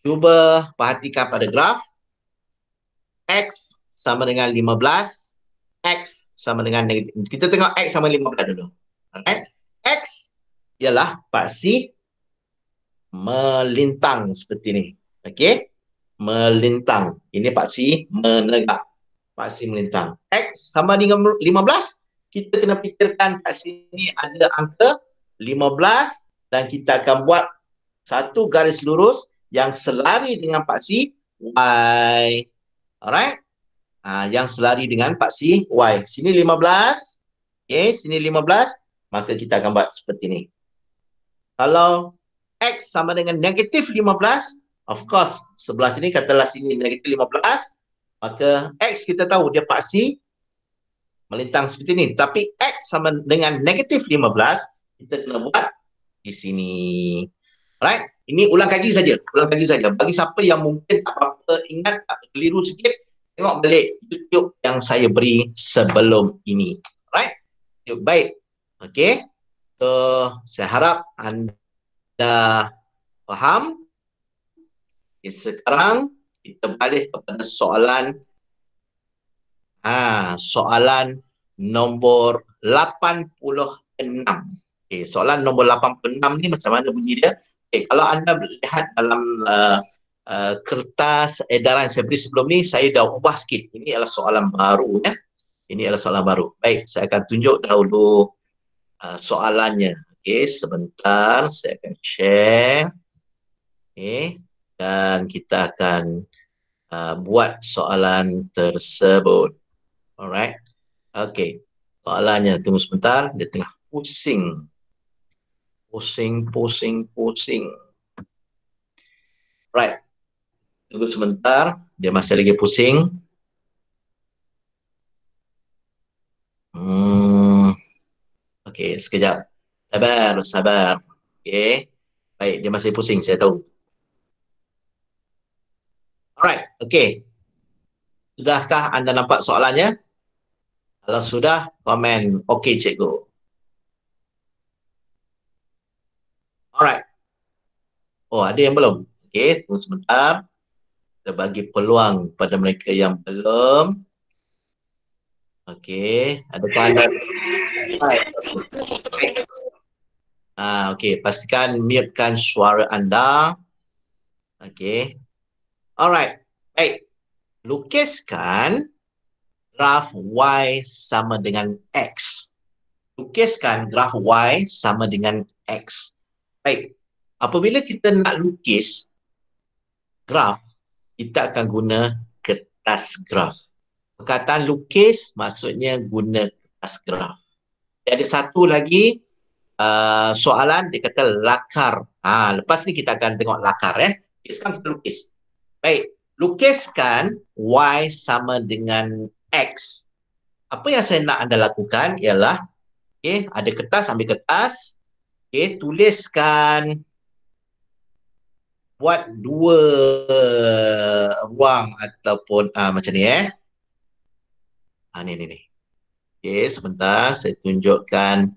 Cuba perhatikan pada graf. X sama dengan 15 x sama dengan negatif. Kita tengok x sama 15 dulu. Okay. x ialah paksi melintang seperti ni okey melintang ini paksi menegak paksi melintang x sama dengan 15 kita kena fikirkan kat sini ada angka 15 dan kita akan buat satu garis lurus yang selari dengan paksi Y. Alright? Ha, yang selari dengan paksi Y. Sini 15. Okay, sini 15. Maka kita akan buat seperti ini. Kalau X sama dengan negatif 15, of course, sebelah sini katalah sini negatif 15, maka X kita tahu dia paksi melintang seperti ini. Tapi X sama dengan negatif 15, kita kena buat di sini. Alright? Ini ulang kaji saja, ulang kaji saja. Bagi siapa yang mungkin apa-apa ingat keliru sikit, tengok balik YouTube yang saya beri sebelum ini. Alright? Baik. Okay. So, saya harap anda faham. Okay, sekarang kita balik kepada soalan ha, soalan nombor 86. Okay, soalan nombor 86 ni macam mana bunyi dia? Okay, kalau anda lihat dalam uh, uh, kertas edaran saya beri sebelum ni, saya dah ubah sikit. Ini adalah soalan baru. Ya. Ini adalah soalan baru. Baik, saya akan tunjuk dahulu uh, soalannya. Okay, sebentar saya akan share. Okay, dan kita akan uh, buat soalan tersebut. Alright. Okay, soalannya tunggu sebentar. Dia tengah pusing pusing, pusing, pusing. Right. Tunggu sebentar. Dia masih lagi pusing. Hmm. Okay, sekejap. Sabar, sabar. Okay. Baik, dia masih pusing, saya tahu. Okay. Sudahkah anda nampak soalannya? Kalau sudah, komen. Okay, cikgu. Alright. Oh, ada yang belum? Okey, tunggu sebentar. Kita bagi peluang pada mereka yang belum. Okey, adakah anda Ah, okey, pastikan mutekan suara anda. Okey. Alright. Baik. Lukiskan graf Y sama dengan X. Lukiskan graf Y sama dengan X. Baik. Apabila kita nak lukis graf, kita akan guna kertas graf. Perkataan lukis maksudnya guna kertas graf. Ada satu lagi uh, soalan dia kata lakar. Ha, lepas ni kita akan tengok lakar eh. Sekarang kita lukis. Baik, lukiskan Y sama dengan X. Apa yang saya nak anda lakukan ialah okay, ada kertas, ambil kertas, Okay, tuliskan buat dua ruang ataupun ah, macam ni eh. Ah, ni ni ni. Okay, sebentar saya tunjukkan.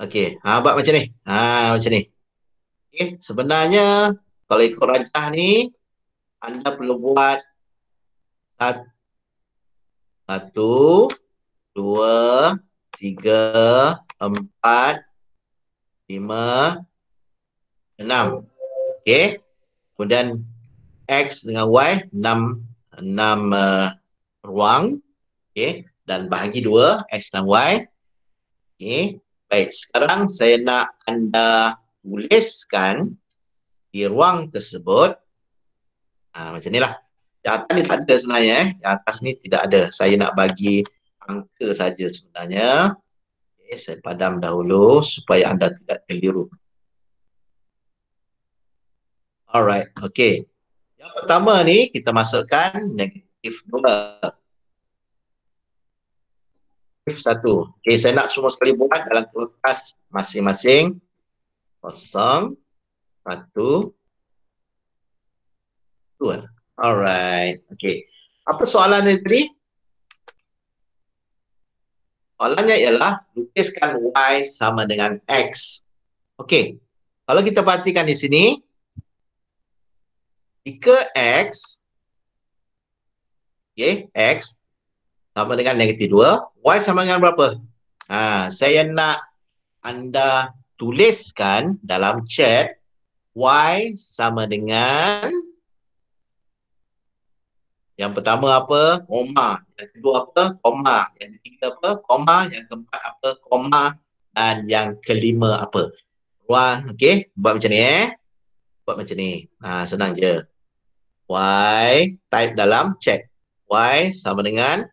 Okay, ha, buat macam ni. Ha, macam ni. Okay, sebenarnya kalau ikut rajah ni, anda perlu buat satu, dua, tiga, empat, lima, enam. Okey. Kemudian X dengan Y, enam, enam uh, ruang. Okey. Dan bahagi dua, X dan Y. Okey. Baik, sekarang saya nak anda tuliskan di ruang tersebut. Ha, macam ni lah. Yang atas ni tak ada sebenarnya. Eh. Yang atas ni tidak ada. Saya nak bagi angka saja sebenarnya. Okay, saya padam dahulu supaya anda tidak keliru. Alright, okay. Yang pertama ni kita masukkan negatif 2. Negatif 1. Okey, saya nak semua sekali buat dalam kertas masing-masing. Kosong. Satu. Dua. Alright. Okey. Apa soalan ni tadi? Soalannya ialah lukiskan Y sama dengan X. Okey. Kalau kita perhatikan di sini, jika X, okay, X sama dengan negatif 2, Y sama dengan berapa? Ha, saya nak anda tuliskan dalam chat Y sama dengan yang pertama apa? Koma. Yang kedua apa? Koma. Yang ketiga apa? Koma. Yang keempat apa? Koma. Dan yang kelima apa? Ruang. Okey. Buat macam ni eh. Buat macam ni. Ha, senang je. Y. Type dalam chat. Y sama dengan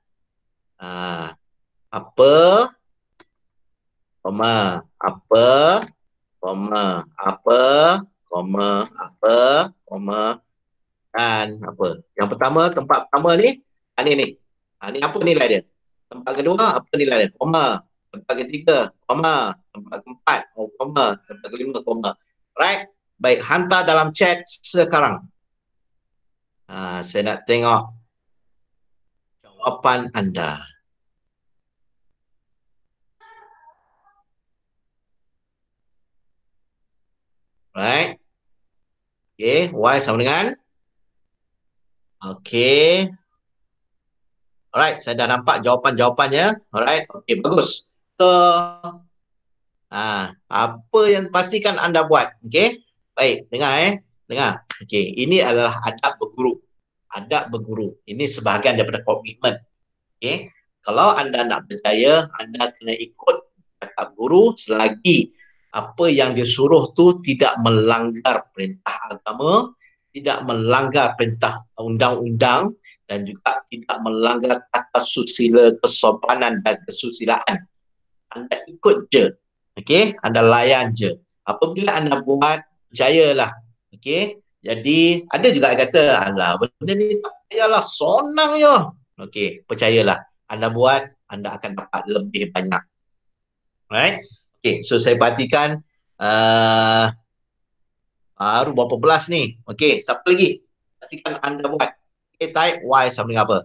ha, apa? Koma. Apa? Koma. Apa? Koma. Apa? Koma dan apa. Yang pertama, tempat pertama ni, ha, ni ni. Ha, ni apa nilai dia? Tempat kedua, apa nilai dia? Koma. Tempat ketiga, koma. Tempat keempat, oh, koma. Tempat kelima, koma. Right? Baik, hantar dalam chat sekarang. Ha, saya nak tengok jawapan anda. Right? Okay, Y sama dengan Okay. Alright, saya dah nampak jawapan-jawapannya. Alright, okay, bagus. So, ha, apa yang pastikan anda buat? Okay, baik, dengar eh. Dengar. Okay, ini adalah adab berguru. Adab berguru. Ini sebahagian daripada komitmen. Okay, kalau anda nak berjaya, anda kena ikut adab guru selagi apa yang disuruh tu tidak melanggar perintah agama, tidak melanggar perintah undang-undang dan juga tidak melanggar kata susila kesopanan dan kesusilaan. Anda ikut je. Okey, anda layan je. Apabila anda buat, percayalah. Okey. Jadi, ada juga yang kata, alah, benda ni tak payahlah, sonang je. Okey, percayalah. Anda buat, anda akan dapat lebih banyak. Right? Okey, so saya perhatikan uh, Baru berapa belas ni. Okay, siapa lagi? Pastikan anda buat. Okay, type Y sama dengan apa.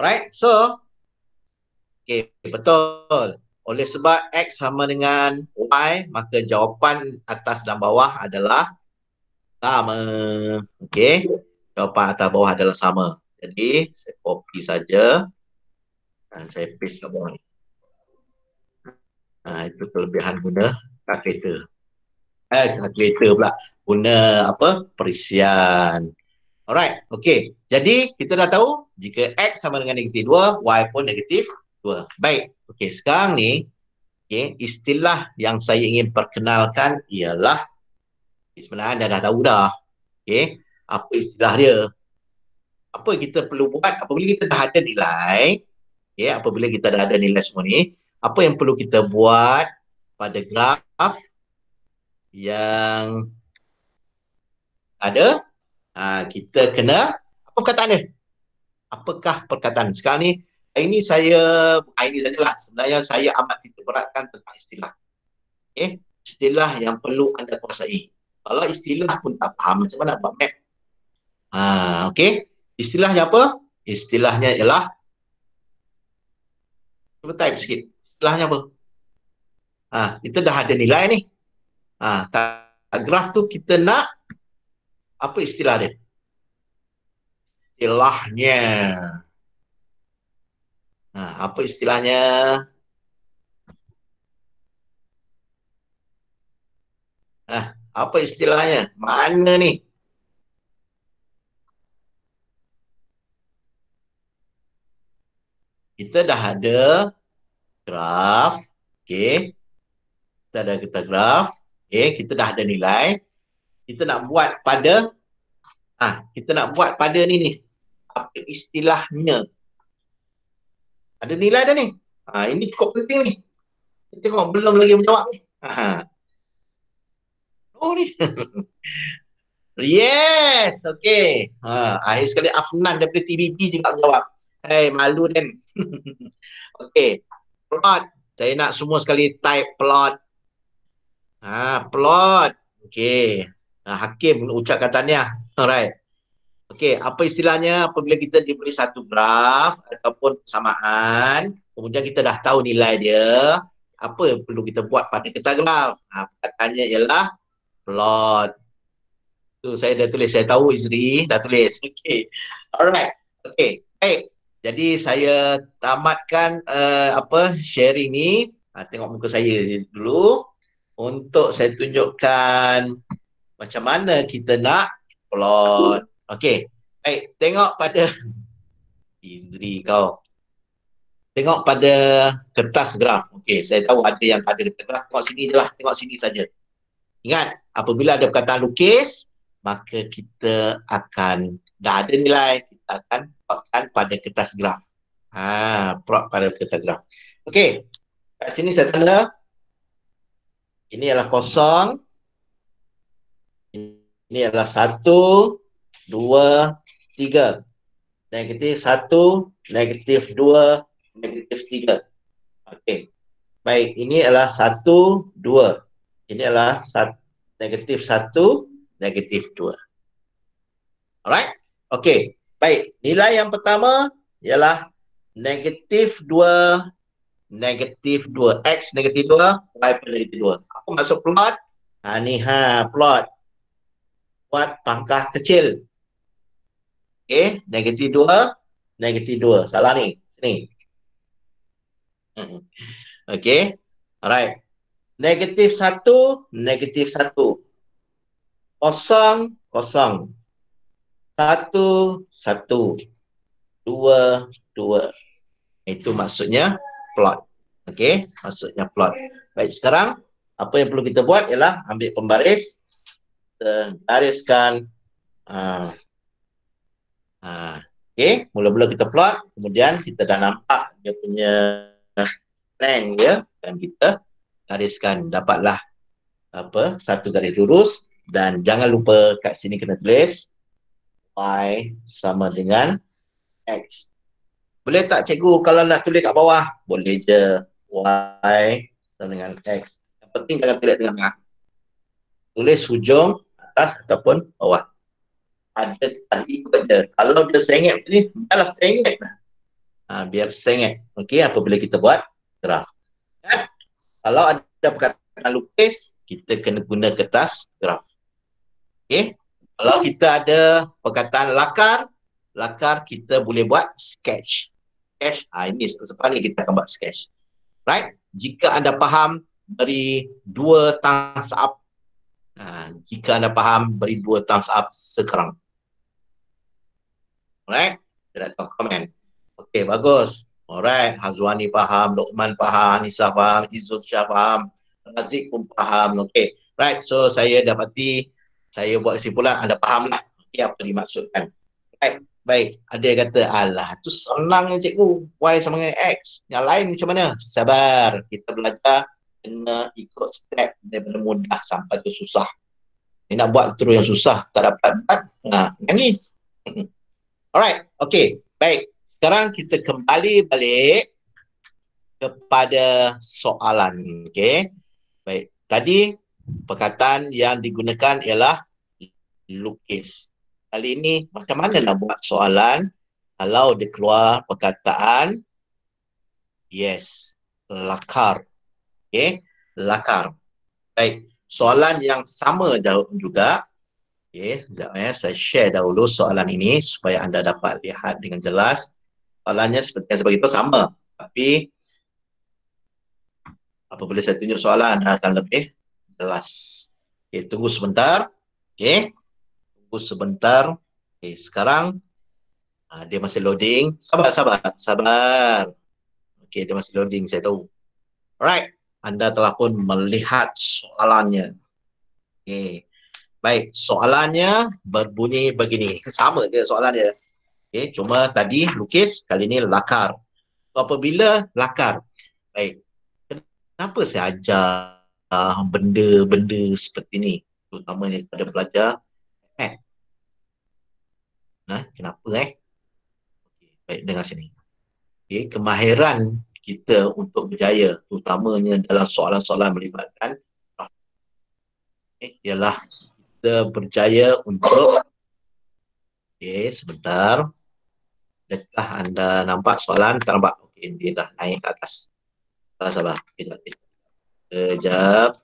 Alright, so. Okay, betul. Oleh sebab X sama dengan Y, maka jawapan atas dan bawah adalah sama. Okay, jawapan atas bawah adalah sama. Jadi, saya copy saja. Dan saya paste ke bawah ni. Nah, itu kelebihan guna kalkulator. Eh, kalkulator pula guna apa perisian. Alright, okay. Jadi kita dah tahu jika X sama dengan negatif 2, Y pun negatif 2. Baik, okay. Sekarang ni, okay, istilah yang saya ingin perkenalkan ialah sebenarnya anda dah tahu dah. Okay. Apa istilah dia? Apa kita perlu buat apabila kita dah ada nilai, okay, apabila kita dah ada nilai semua ni, apa yang perlu kita buat pada graf yang ada. Ha, kita kena apa perkataan dia? Apakah perkataan? Sekarang ni ini saya ini sajalah. Sebenarnya saya amat tidak beratkan tentang istilah. Okay? istilah yang perlu anda kuasai. Kalau istilah pun tak faham macam mana buat map? Ha, okay? istilahnya apa? Istilahnya ialah cuba type sikit. Istilahnya apa? Ha, kita dah ada nilai ni. Ha, graf tu kita nak apa istilah dia? Istilahnya. Nah, apa istilahnya? Nah, apa istilahnya? Mana ni? Kita dah ada graf. Okey. Kita ada kita graf. Okey, kita dah ada nilai kita nak buat pada ha, kita nak buat pada ni ni apa istilahnya ada nilai dah ni ha, ini cukup penting ni kita tengok belum lagi menjawab ni ha. oh ni Yes, okay. Ha, akhir sekali Afnan daripada TBB juga menjawab. Hey, malu dan. okay. Plot. Saya nak semua sekali type plot. Ha, plot. Okay. Ha, Hakim ucap katanya. Alright. Okay, apa istilahnya apabila kita diberi satu graf ataupun persamaan, kemudian kita dah tahu nilai dia, apa yang perlu kita buat pada kertas graf? Ha, katanya ialah plot. Tu saya dah tulis, saya tahu Izri dah tulis. Okay. Alright. Okay. Baik. Jadi saya tamatkan uh, apa sharing ni. Ha, tengok muka saya dulu untuk saya tunjukkan macam mana kita nak plot. Okey. Baik, tengok pada Izri kau. Tengok pada kertas graf. Okey, saya tahu ada yang ada dekat graf. Tengok sini je lah. Tengok sini saja. Ingat, apabila ada perkataan lukis, maka kita akan dah ada nilai kita akan plotkan pada kertas graf. Ha, plot pada kertas graf. Okey. Kat sini saya tanda ini adalah kosong. Ini adalah satu, dua, tiga. Negatif satu, negatif dua, negatif tiga. Okey. Baik, ini adalah satu, dua. Ini adalah satu, negatif satu, negatif 2. Alright? Okay. Baik. Nilai yang pertama ialah negatif 2, negatif 2. X negatif 2, Y negatif 2. Apa masuk plot? Ha, ni ha, plot. Buat pangkah kecil. Okay. Negatif 2, negatif 2. Salah ni. Sini. Okay. Alright. Negatif 1, negatif 1 kosong, kosong. Satu, satu. Dua, dua. Itu maksudnya plot. Okey, maksudnya plot. Baik, sekarang apa yang perlu kita buat ialah ambil pembaris. Kita gariskan. Uh, uh, Okey, mula-mula kita plot. Kemudian kita dah nampak dia punya plan dia. Dan kita gariskan. Dapatlah apa satu garis lurus dan jangan lupa kat sini kena tulis Y sama dengan X. Boleh tak cikgu kalau nak tulis kat bawah? Boleh je. Y sama dengan X. Yang penting jangan tulis dengan tengah. Tulis hujung atas ataupun bawah. Ada tak ikut je. Kalau dia sengit ni, biarlah sengit lah. Ha, biar sengit. Okey, apabila kita buat graf. Ya? Kalau ada perkataan lukis, kita kena guna kertas graf. Okay. Kalau kita ada perkataan lakar, lakar kita boleh buat sketch. Sketch, ha, ini sepanjang ni kita akan buat sketch. Right? Jika anda faham, beri dua thumbs up. Ha, jika anda faham, beri dua thumbs up sekarang. Alright? Kita tahu komen. Okay, bagus. Alright, Hazwani faham, Luqman faham, Nisa faham, Izzul Syah faham, Razik pun faham. Okay, right. So, saya dapati saya buat kesimpulan anda fahamlah okay, apa dimaksudkan. Baik, baik. Ada yang kata, alah tu senang je cikgu. Y sama dengan X. Yang lain macam mana? Sabar. Kita belajar kena ikut step daripada mudah sampai tu susah. Ni nak buat terus yang susah, tak dapat buat. Nah, nangis. Alright, okay. Baik. Sekarang kita kembali balik kepada soalan. Okay. Baik. Tadi perkataan yang digunakan ialah lukis. Kali ini macam mana nak buat soalan kalau dia keluar perkataan yes, lakar. Okay, lakar. Baik, soalan yang sama jawab juga. Okay, sekejap ya, saya share dahulu soalan ini supaya anda dapat lihat dengan jelas. Soalannya seperti yang sebagai itu sama. Tapi apabila saya tunjuk soalan, anda akan lebih jelas. Okay, tunggu sebentar. Okay. Tunggu sebentar. Okay, sekarang uh, dia masih loading. Sabar, sabar, sabar. Okay, dia masih loading, saya tahu. Alright. Anda telah pun melihat soalannya. Okay. Baik, soalannya berbunyi begini. Sama soalan dia? Okay, cuma tadi lukis, kali ini lakar. So, apabila lakar? Baik, kenapa saya ajar uh, benda-benda seperti ni terutamanya kepada pelajar Eh. Nah, kenapa eh? Okay, baik, dengar sini. Okay, kemahiran kita untuk berjaya, terutamanya dalam soalan-soalan melibatkan okay, ialah kita berjaya untuk Okay, sebentar. Adakah anda nampak soalan? Tak nampak? Okay, dia dah naik ke atas. Sabar, sabar. Kejap, kejap.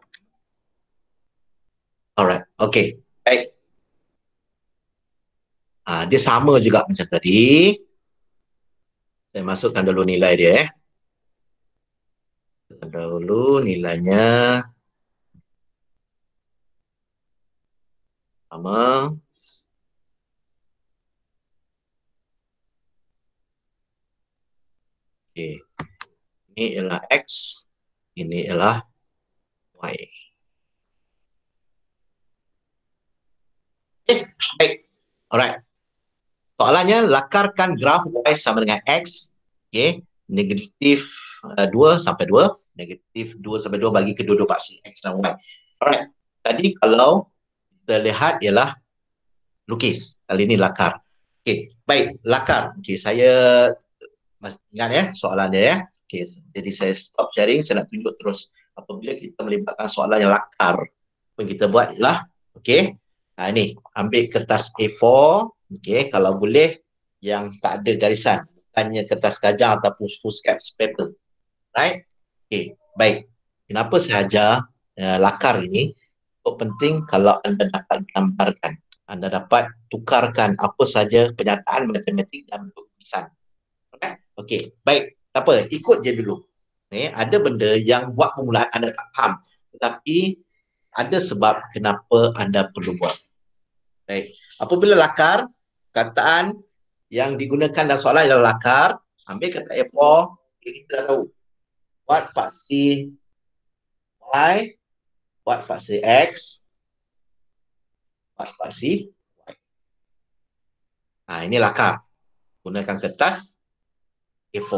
Alright, okay. Baik. Ha, dia sama juga macam tadi. Saya masukkan dulu nilai dia. Eh. Dahulu nilainya. Sama. Okay. Ini ialah X. Ini ialah Y. Okay, baik. Alright. Soalannya, lakarkan graf Y sama dengan X. Okay. Negatif uh, 2 sampai 2. Negatif 2 sampai 2 bagi kedua-dua paksi X dan Y. Alright. Tadi kalau kita lihat ialah lukis. Kali ini lakar. Okay. Baik. Lakar. Okay. Saya ingat ya soalan dia ya. Okay, jadi saya stop sharing, saya nak tunjuk terus apabila kita melibatkan soalan yang lakar. Yang kita buat ialah, okay, ha, ini ambil kertas A4, okay, kalau boleh yang tak ada garisan, bukannya kertas gajah ataupun foolscap paper. Right? Okay, baik. Kenapa saya ajar uh, lakar ini? Itu penting kalau anda dapat gambarkan. Anda dapat tukarkan apa saja penyataan matematik dalam bentuk tulisan. Okey, baik. Tak apa, ikut je dulu. Ni, ada benda yang buat permulaan anda tak faham. Tetapi ada sebab kenapa anda perlu buat. Baik. Apabila lakar, kataan yang digunakan dalam soalan adalah lakar, ambil kata A4, okay, kita dah tahu. Buat faksi Y, buat faksi X, buat faksi Y. Ha, ini lakar. Gunakan kertas, A4.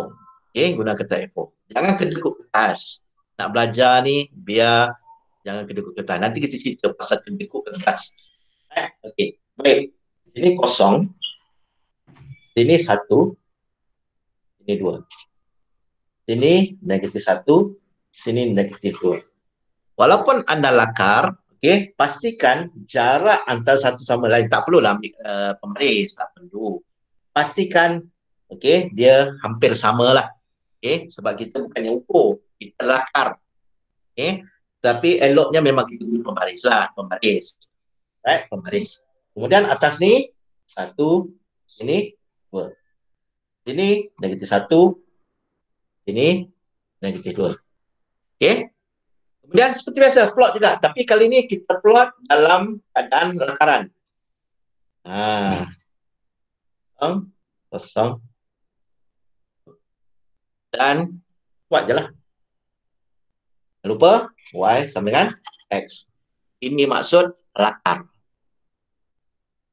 Okay, guna kertas A4. Jangan kedekut kertas. Nak belajar ni, biar jangan kedekut kertas. Nanti kita cerita pasal kedekut kertas. Eh, okay, baik. Sini kosong. Sini satu. Sini dua. Sini negatif satu. Sini negatif dua. Walaupun anda lakar, okay, pastikan jarak antara satu sama lain. Tak perlulah ambil uh, pembaris. Tak perlu. Pastikan okey dia hampir sama lah okey sebab kita bukannya ukur kita lakar okey tapi eloknya memang kita guna pembaris lah pembaris right pembaris kemudian atas ni satu sini dua sini negatif satu sini negatif dua okey kemudian seperti biasa plot juga tapi kali ni kita plot dalam keadaan lakaran ha kosong kosong dan buat je lah. Jangan lupa Y sama dengan X. Ini maksud lakar.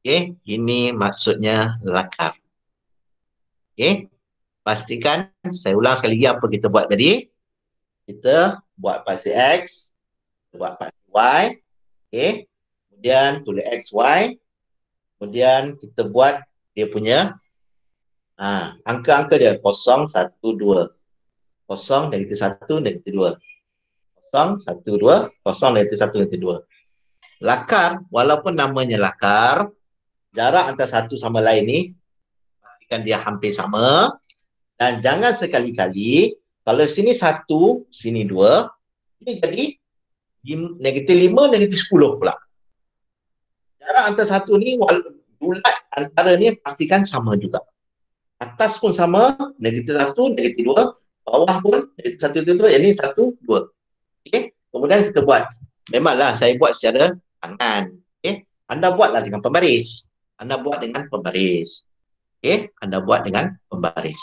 Okay, ini maksudnya lakar. Okay, pastikan saya ulang sekali lagi apa kita buat tadi. Kita buat pasti X, buat pasti Y. Okay, kemudian tulis X, Y. Kemudian kita buat dia punya Ha, angka-angka dia kosong, satu, dua. Kosong, negatif satu, negatif dua. Kosong, satu, dua. Kosong, negatif satu, negatif dua. Lakar, walaupun namanya lakar, jarak antara satu sama lain ni, pastikan dia hampir sama. Dan jangan sekali-kali, kalau sini satu, sini dua, ini jadi negatif lima, negatif sepuluh pula. Jarak antara satu ni, bulat antara ni pastikan sama juga atas pun sama, negatif satu, negatif dua, bawah pun negatif satu, negatif dua, ini satu, dua. Okay. Kemudian kita buat. Memanglah saya buat secara tangan. Okay. Anda buatlah dengan pembaris. Anda buat dengan pembaris. Okay. Anda buat dengan pembaris.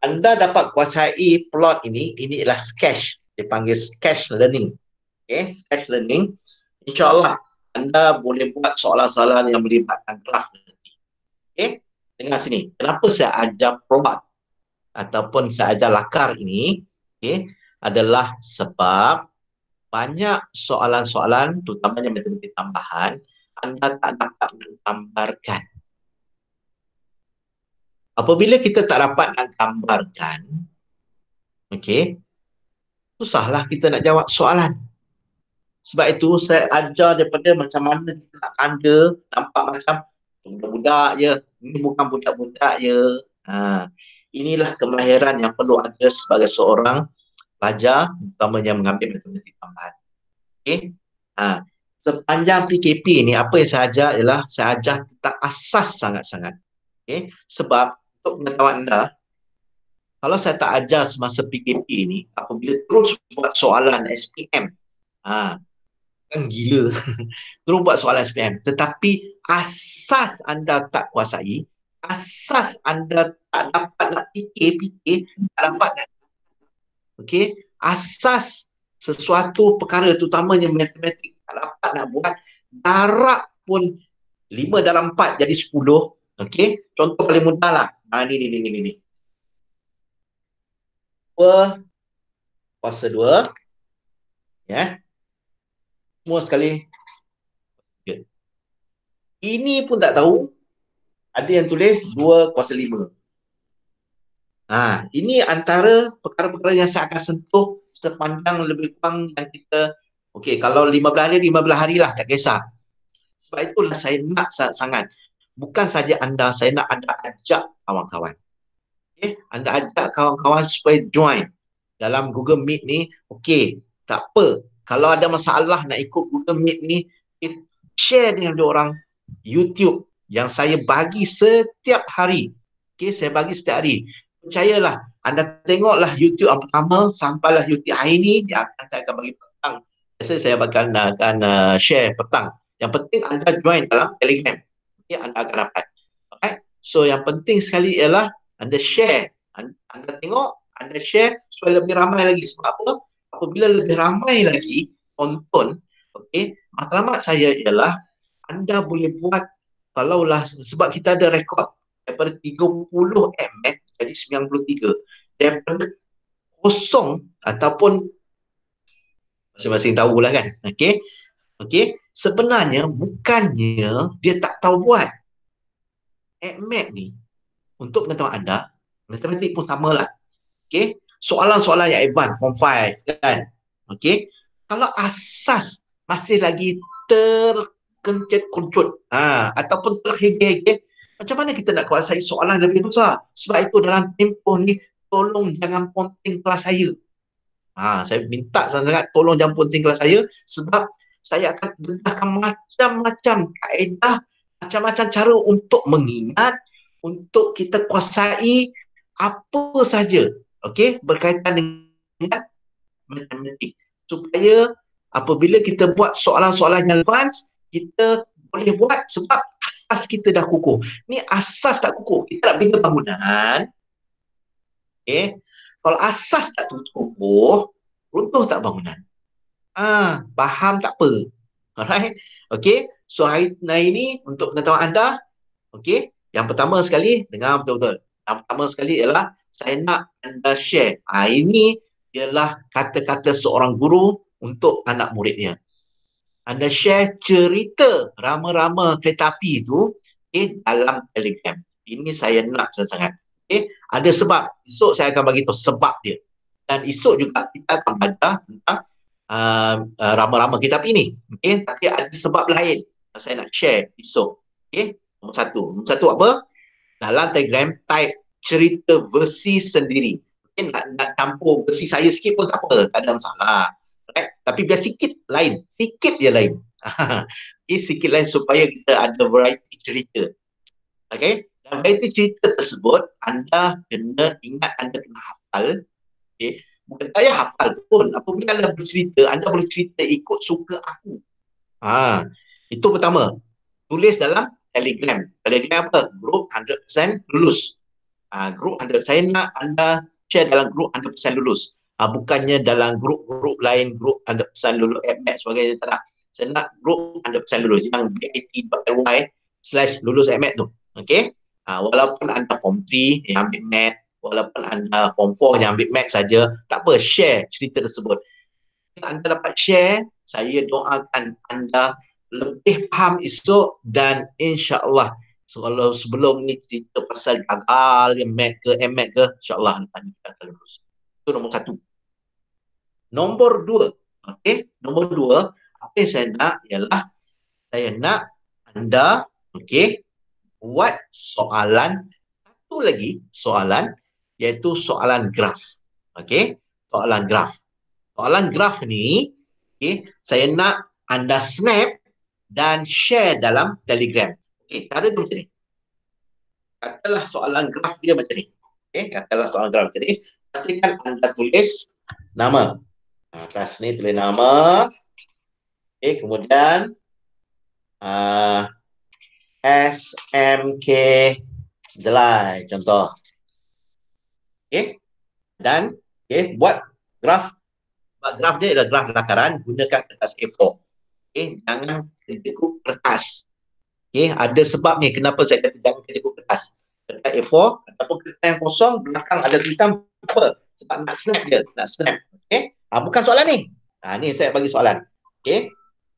Anda dapat kuasai plot ini, ini adalah sketch. Dipanggil sketch learning. Okay. Sketch learning. InsyaAllah anda boleh buat soalan-soalan yang melibatkan graf nanti. Okay dengar sini. Kenapa saya ajar plot ataupun saya ajar lakar ini okay, adalah sebab banyak soalan-soalan terutamanya matematik tambahan anda tak dapat menggambarkan. Apabila kita tak dapat nak gambarkan, okey, susahlah kita nak jawab soalan. Sebab itu saya ajar daripada macam mana kita nak tanda, nampak macam budak-budak je. Ini bukan budak-budak je. Ha. Inilah kemahiran yang perlu ada sebagai seorang pelajar, utamanya mengambil matematik tambahan. Okey. Ha. Sepanjang PKP ni, apa yang saya ajar ialah saya ajar tentang asas sangat-sangat. Okay. Sebab untuk pengetahuan anda, kalau saya tak ajar semasa PKP ini, apabila terus buat soalan SPM, ha, kan gila. terus buat soalan SPM. Tetapi asas anda tak kuasai, asas anda tak dapat nak fikir, fikir, tak dapat nak. Okay? Asas sesuatu perkara terutamanya matematik tak dapat nak buat, darab pun 5 dalam 4 jadi 10. Okay? Contoh paling mudah lah. Ha, ni, ni, ni, ni, ni. Dua, kuasa dua. Ya. Semua sekali. Ini pun tak tahu. Ada yang tulis dua kuasa lima. Ha, ini antara perkara-perkara yang saya akan sentuh sepanjang lebih kurang yang kita Okey, kalau 15 hari, 15 hari lah, tak kisah. Sebab itulah saya nak sangat-sangat bukan saja anda, saya nak anda ajak kawan-kawan. Okay? Anda ajak kawan-kawan supaya join dalam Google Meet ni. Okey, tak apa. Kalau ada masalah nak ikut Google Meet ni, share dengan dia orang YouTube yang saya bagi setiap hari. Okey, saya bagi setiap hari. Percayalah, anda tengoklah YouTube yang pertama sampailah YouTube hari ni, dia akan saya akan bagi petang. Biasa saya akan, akan uh, share petang. Yang penting anda join dalam Telegram yang anda akan dapat. Alright. So yang penting sekali ialah anda share. Anda, tengok, anda share supaya lebih ramai lagi. Sebab apa? Apabila lebih ramai lagi tonton, okay, matlamat saya ialah anda boleh buat kalaulah sebab kita ada rekod daripada 30 mb jadi 93 daripada kosong ataupun masing-masing tahulah kan okey okey sebenarnya bukannya dia tak tahu buat. AdMath ni untuk pengetahuan anda, matematik pun samalah. Okey, soalan-soalan yang advance form 5 kan. Okey, kalau asas masih lagi terkencet kuncut ha, ataupun terhege-hege, macam mana kita nak kuasai soalan lebih besar? Sebab itu dalam tempoh ni, tolong jangan ponting kelas saya. Ha, saya minta sangat-sangat tolong jangan ponting kelas saya sebab saya akan dedahkan macam-macam kaedah, macam-macam cara untuk mengingat, untuk kita kuasai apa saja, okey, berkaitan dengan matematik. Supaya apabila kita buat soalan-soalan yang advance, kita boleh buat sebab asas kita dah kukuh. Ni asas tak kukuh. Kita nak bina bangunan. Okay. Kalau asas tak kukuh, runtuh tak bangunan. Ah, faham tak apa. Alright. Okay. So hari, hari untuk pengetahuan anda, okay. Yang pertama sekali, dengar betul-betul. Yang pertama sekali ialah saya nak anda share. Ah, ini ialah kata-kata seorang guru untuk anak muridnya. Anda share cerita rama-rama kereta api itu okay, dalam telegram. Ini saya nak sangat-sangat. Okay. Ada sebab. Esok saya akan bagi tahu sebab dia. Dan esok juga kita akan baca tentang uh, uh, rama-rama kitab ini. Okay? Tapi ada sebab lain yang saya nak share esok. Okay? Nombor satu. Nombor satu apa? Dalam Telegram, type cerita versi sendiri. Okay? Nak, nak campur versi saya sikit pun tak apa. Tak ada masalah. Right? Tapi biar sikit lain. Sikit je lain. okay? Sikit lain supaya kita ada variety cerita. Okay? Dan variety cerita tersebut, anda kena ingat, anda kena hafal. Okay? Bukan saya hafal pun apabila anda bercerita anda boleh cerita ikut suka aku. Ha itu pertama. Tulis dalam telegram. Telegram apa? Group 100% lulus. Ha group 100 saya nak anda share dalam group 100% lulus. Ha, bukannya dalam grup-grup lain grup 100% lulus FX sebagainya tak nak. Saya nak group 100% lulus yang bit.ly slash lulus FX tu. Okay ha, walaupun anda form 3 yang ambil math walaupun anda form 4 yang ambil math saja, tak apa, share cerita tersebut. Jika anda dapat share, saya doakan anda lebih faham esok dan insya-Allah kalau sebelum ni cerita pasal gagal ke mat ke emat ke insya-Allah ni kita akan lulus. Itu nombor satu. Nombor dua. Okey, nombor dua apa yang saya nak ialah saya nak anda okey buat soalan satu lagi soalan iaitu soalan graf. Okey, soalan graf. Soalan graf ni okey, saya nak anda snap dan share dalam Telegram. Okey, cara dia macam ni. Katalah soalan graf dia macam ni. Okey, katalah soalan graf macam ni. Pastikan anda tulis nama. Atas ni tulis nama. Okey, kemudian uh, SMK Jelai contoh. Okey. Dan okey, buat graf. Buat graf dia adalah graf lakaran gunakan kertas A4. Okay, jangan ketikuk kertas. Okay, ada sebab ni kenapa saya kata jangan ketikuk kertas. Kertas A4 ataupun kertas yang kosong belakang ada tulisan apa? Sebab nak snap je, nak snap. Okay, ha, bukan soalan ni. Ha, ni saya bagi soalan. Okay,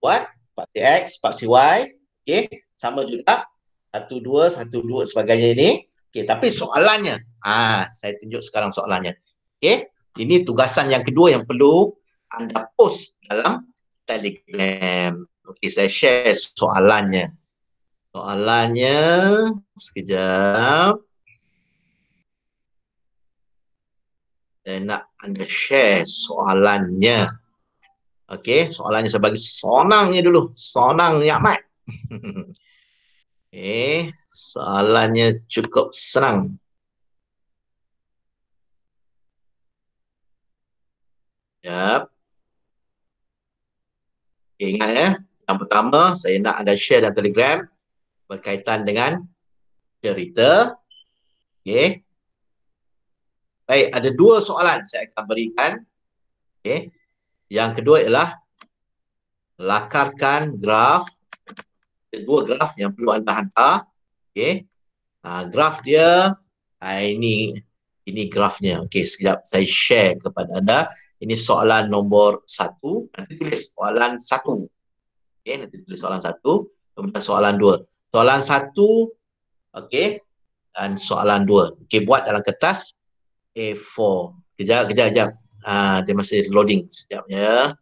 buat paksi X, paksi Y. Okay, sama juga. Satu, dua, satu, dua sebagainya ini. Okay, tapi soalannya. Ah, saya tunjuk sekarang soalannya. Okay, ini tugasan yang kedua yang perlu anda post dalam Telegram. Okey, saya share soalannya. Soalannya sekejap. Saya nak anda share soalannya. Okey, soalannya saya bagi sonangnya dulu. Sonang ya, Mat. Okey, soalannya cukup senang. Yap. Okay, ingat ya. Yang pertama, saya nak anda share dalam Telegram berkaitan dengan cerita. Okay. Baik, ada dua soalan saya akan berikan. Okay. Yang kedua ialah lakarkan graf. Dua graf yang perlu anda hantar. Okay. Uh, graf dia, uh, ini ini grafnya. Okay, sekejap saya share kepada anda. Ini soalan nombor satu. Nanti tulis soalan satu. Okay, nanti tulis soalan satu. Kemudian soalan dua. Soalan satu, okay. Dan soalan dua. Okay, buat dalam kertas A4. Kejap, kejap, kejap. Ha, dia masih loading sekejap ya.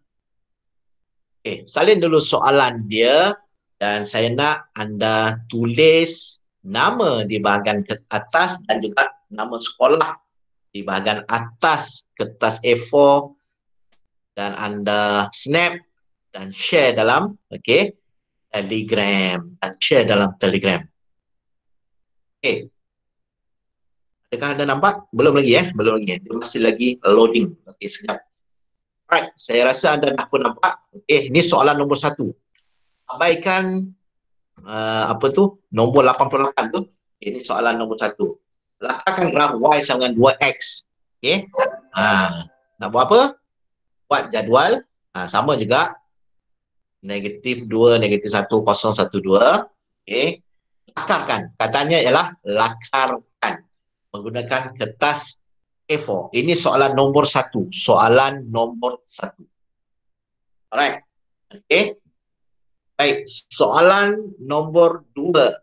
Okay, salin dulu soalan dia. Dan saya nak anda tulis nama di bahagian ke atas dan juga nama sekolah di bahagian atas kertas A4 dan anda snap dan share dalam okay, Telegram dan share dalam Telegram. Okay. Adakah anda nampak? Belum lagi eh? belum lagi. Eh? Dia masih lagi loading. Okay, sekejap. Alright, saya rasa anda dah pun nampak. Okay, ini soalan nombor satu. Abaikan uh, apa tu? Nombor 88 tu. Ini soalan nombor satu letakkan graf y sama dengan 2x. Okey. Ha, nak buat apa? Buat jadual. Ha, sama juga. Negatif 2, negatif 1, 0, 1, 2. Okey. Lakarkan. Katanya ialah lakarkan. Menggunakan kertas A4. Ini soalan nombor satu. Soalan nombor satu. Alright. Okey. Baik. Soalan nombor dua.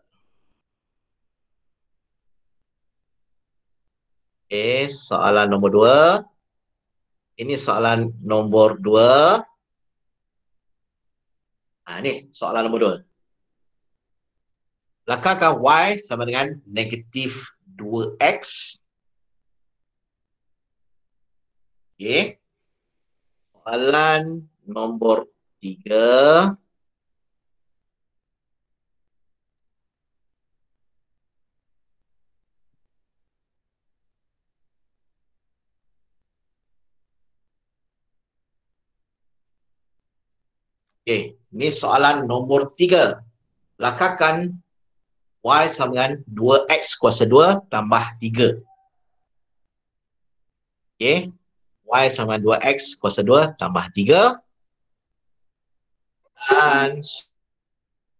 Okay, soalan nombor dua. Ini soalan nombor dua. Ha, ini soalan nombor dua. Lakarkan Y sama dengan negatif 2X. Okay. Soalan nombor tiga. Okey, ni soalan nombor tiga. Lakarkan Y sama dengan 2X kuasa 2 tambah 3. Okey, Y sama dengan 2X kuasa 2 tambah 3. Dan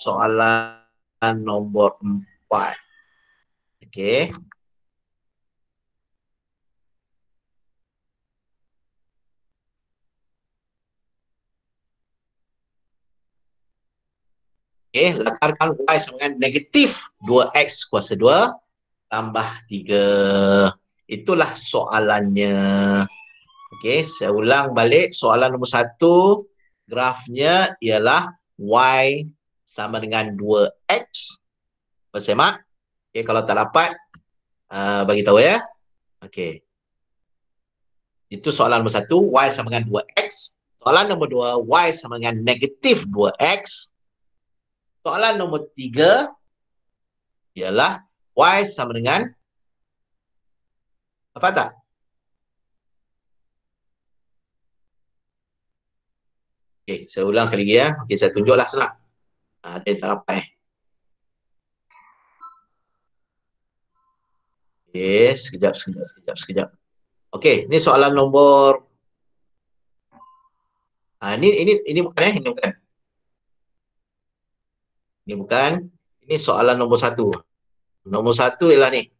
soalan nombor 4. Okey. Okay, lakarkan Y sama dengan negatif 2X kuasa 2 tambah 3. Itulah soalannya. Okay, saya ulang balik soalan nombor satu. Grafnya ialah Y sama dengan 2X. Bersemak? Okay, kalau tak dapat, uh, bagi tahu ya. Okay. Itu soalan nombor satu, Y sama dengan 2X. Soalan nombor dua, Y sama dengan negatif 2X. Soalan nombor tiga ialah Y sama dengan apa tak? Okey, saya ulang sekali lagi ya. Okey, saya tunjuklah senang. Ha, dia tak dapat eh. Okey, sekejap, sekejap, sekejap, sekejap. Okey, ni soalan nombor Ha, ini ini ini bukan eh, ini bukan. Ini bukan. Ini soalan nombor satu. Nombor satu ialah ni.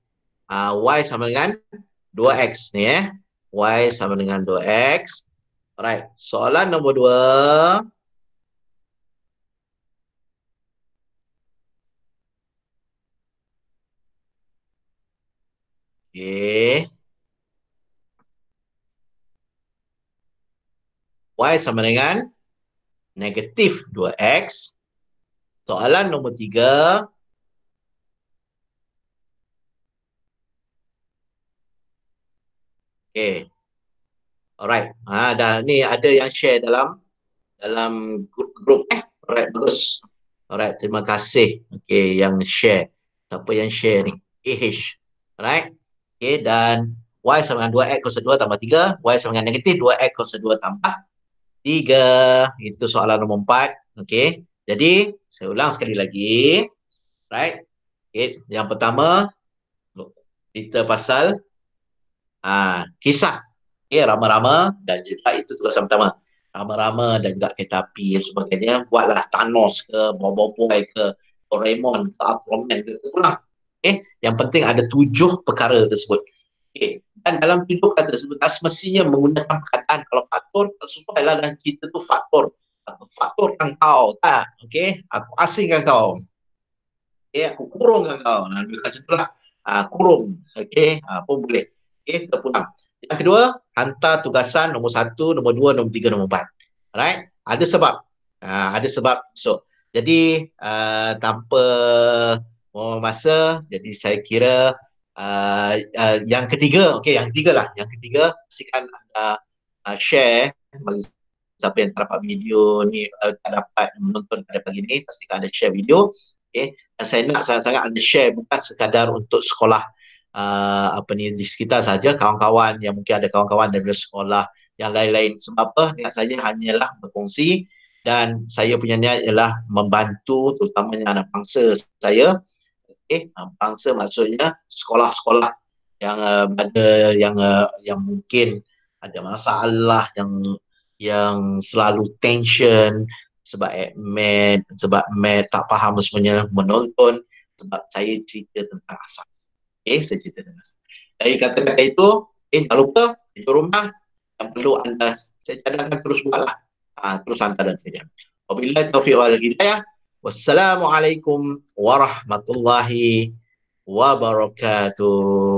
Uh, y sama dengan 2x ni eh. Y sama dengan 2x. Alright. Soalan nombor dua. Okay. Y sama dengan negatif 2X. Soalan nombor tiga. Okay. Alright. Ha, dah ni ada yang share dalam dalam grup-grup eh. Alright, bagus. Alright, terima kasih. Okay, yang share. Siapa yang share ni? AH. Alright. Okay, dan Y sama dengan 2X kuasa 2 tambah 3. Y sama dengan negatif 2X kuasa 2 tambah tiga. Itu soalan nombor empat. Okey. Jadi, saya ulang sekali lagi. Right. Okay. Yang pertama, kita pasal uh, kisah. Okay, rama-rama dan juga itu tugasan pertama. Rama-rama dan juga kereta api dan sebagainya. Buatlah Thanos ke, Boboiboy ke, Doraemon ke, Aquaman ke, itulah. Okay. Yang penting ada tujuh perkara tersebut. Okay. Dan dalam tujuh kata tersebut, semestinya menggunakan perkataan kalau faktor, sesuai lah dan kita tu faktor. Faktor kan kau, tak? Okay, aku asingkan kau. Okay, aku kurungkan kau. Nah, lebih macam itulah. Uh, kurung. Okay, uh, pun boleh. Okay, terpulang. Yang kedua, hantar tugasan nombor satu, nombor dua, nombor tiga, nombor empat. Alright, ada sebab. Uh, ada sebab. So, jadi uh, tanpa masa, jadi saya kira uh, uh, yang ketiga, okey, yang ketiga lah. Yang ketiga, pastikan anda uh, share bagi siapa yang tak dapat video ni, uh, tak dapat menonton pada pagi ni, pastikan anda share video. Okay. Dan saya nak sangat-sangat anda share bukan sekadar untuk sekolah uh, apa ni di sekitar saja, kawan-kawan yang mungkin ada kawan-kawan dari sekolah yang lain-lain. Sebab apa? Niat saya hanyalah berkongsi dan saya punya niat ialah membantu terutamanya anak bangsa saya eh bangsa maksudnya sekolah-sekolah yang uh, ada yang uh, yang mungkin ada masalah yang yang selalu tension sebab admin sebab mat tak faham semuanya menonton sebab saya cerita tentang asal. Eh, saya cerita tentang asal. Dari kata-kata itu, eh, jangan lupa di rumah yang perlu anda saya cadangkan terus buatlah. Ha, terus hantar dan kerja. Wabillahi taufiq wal hidayah. Wassalamualaikum warahmatullahi wabarakatuh.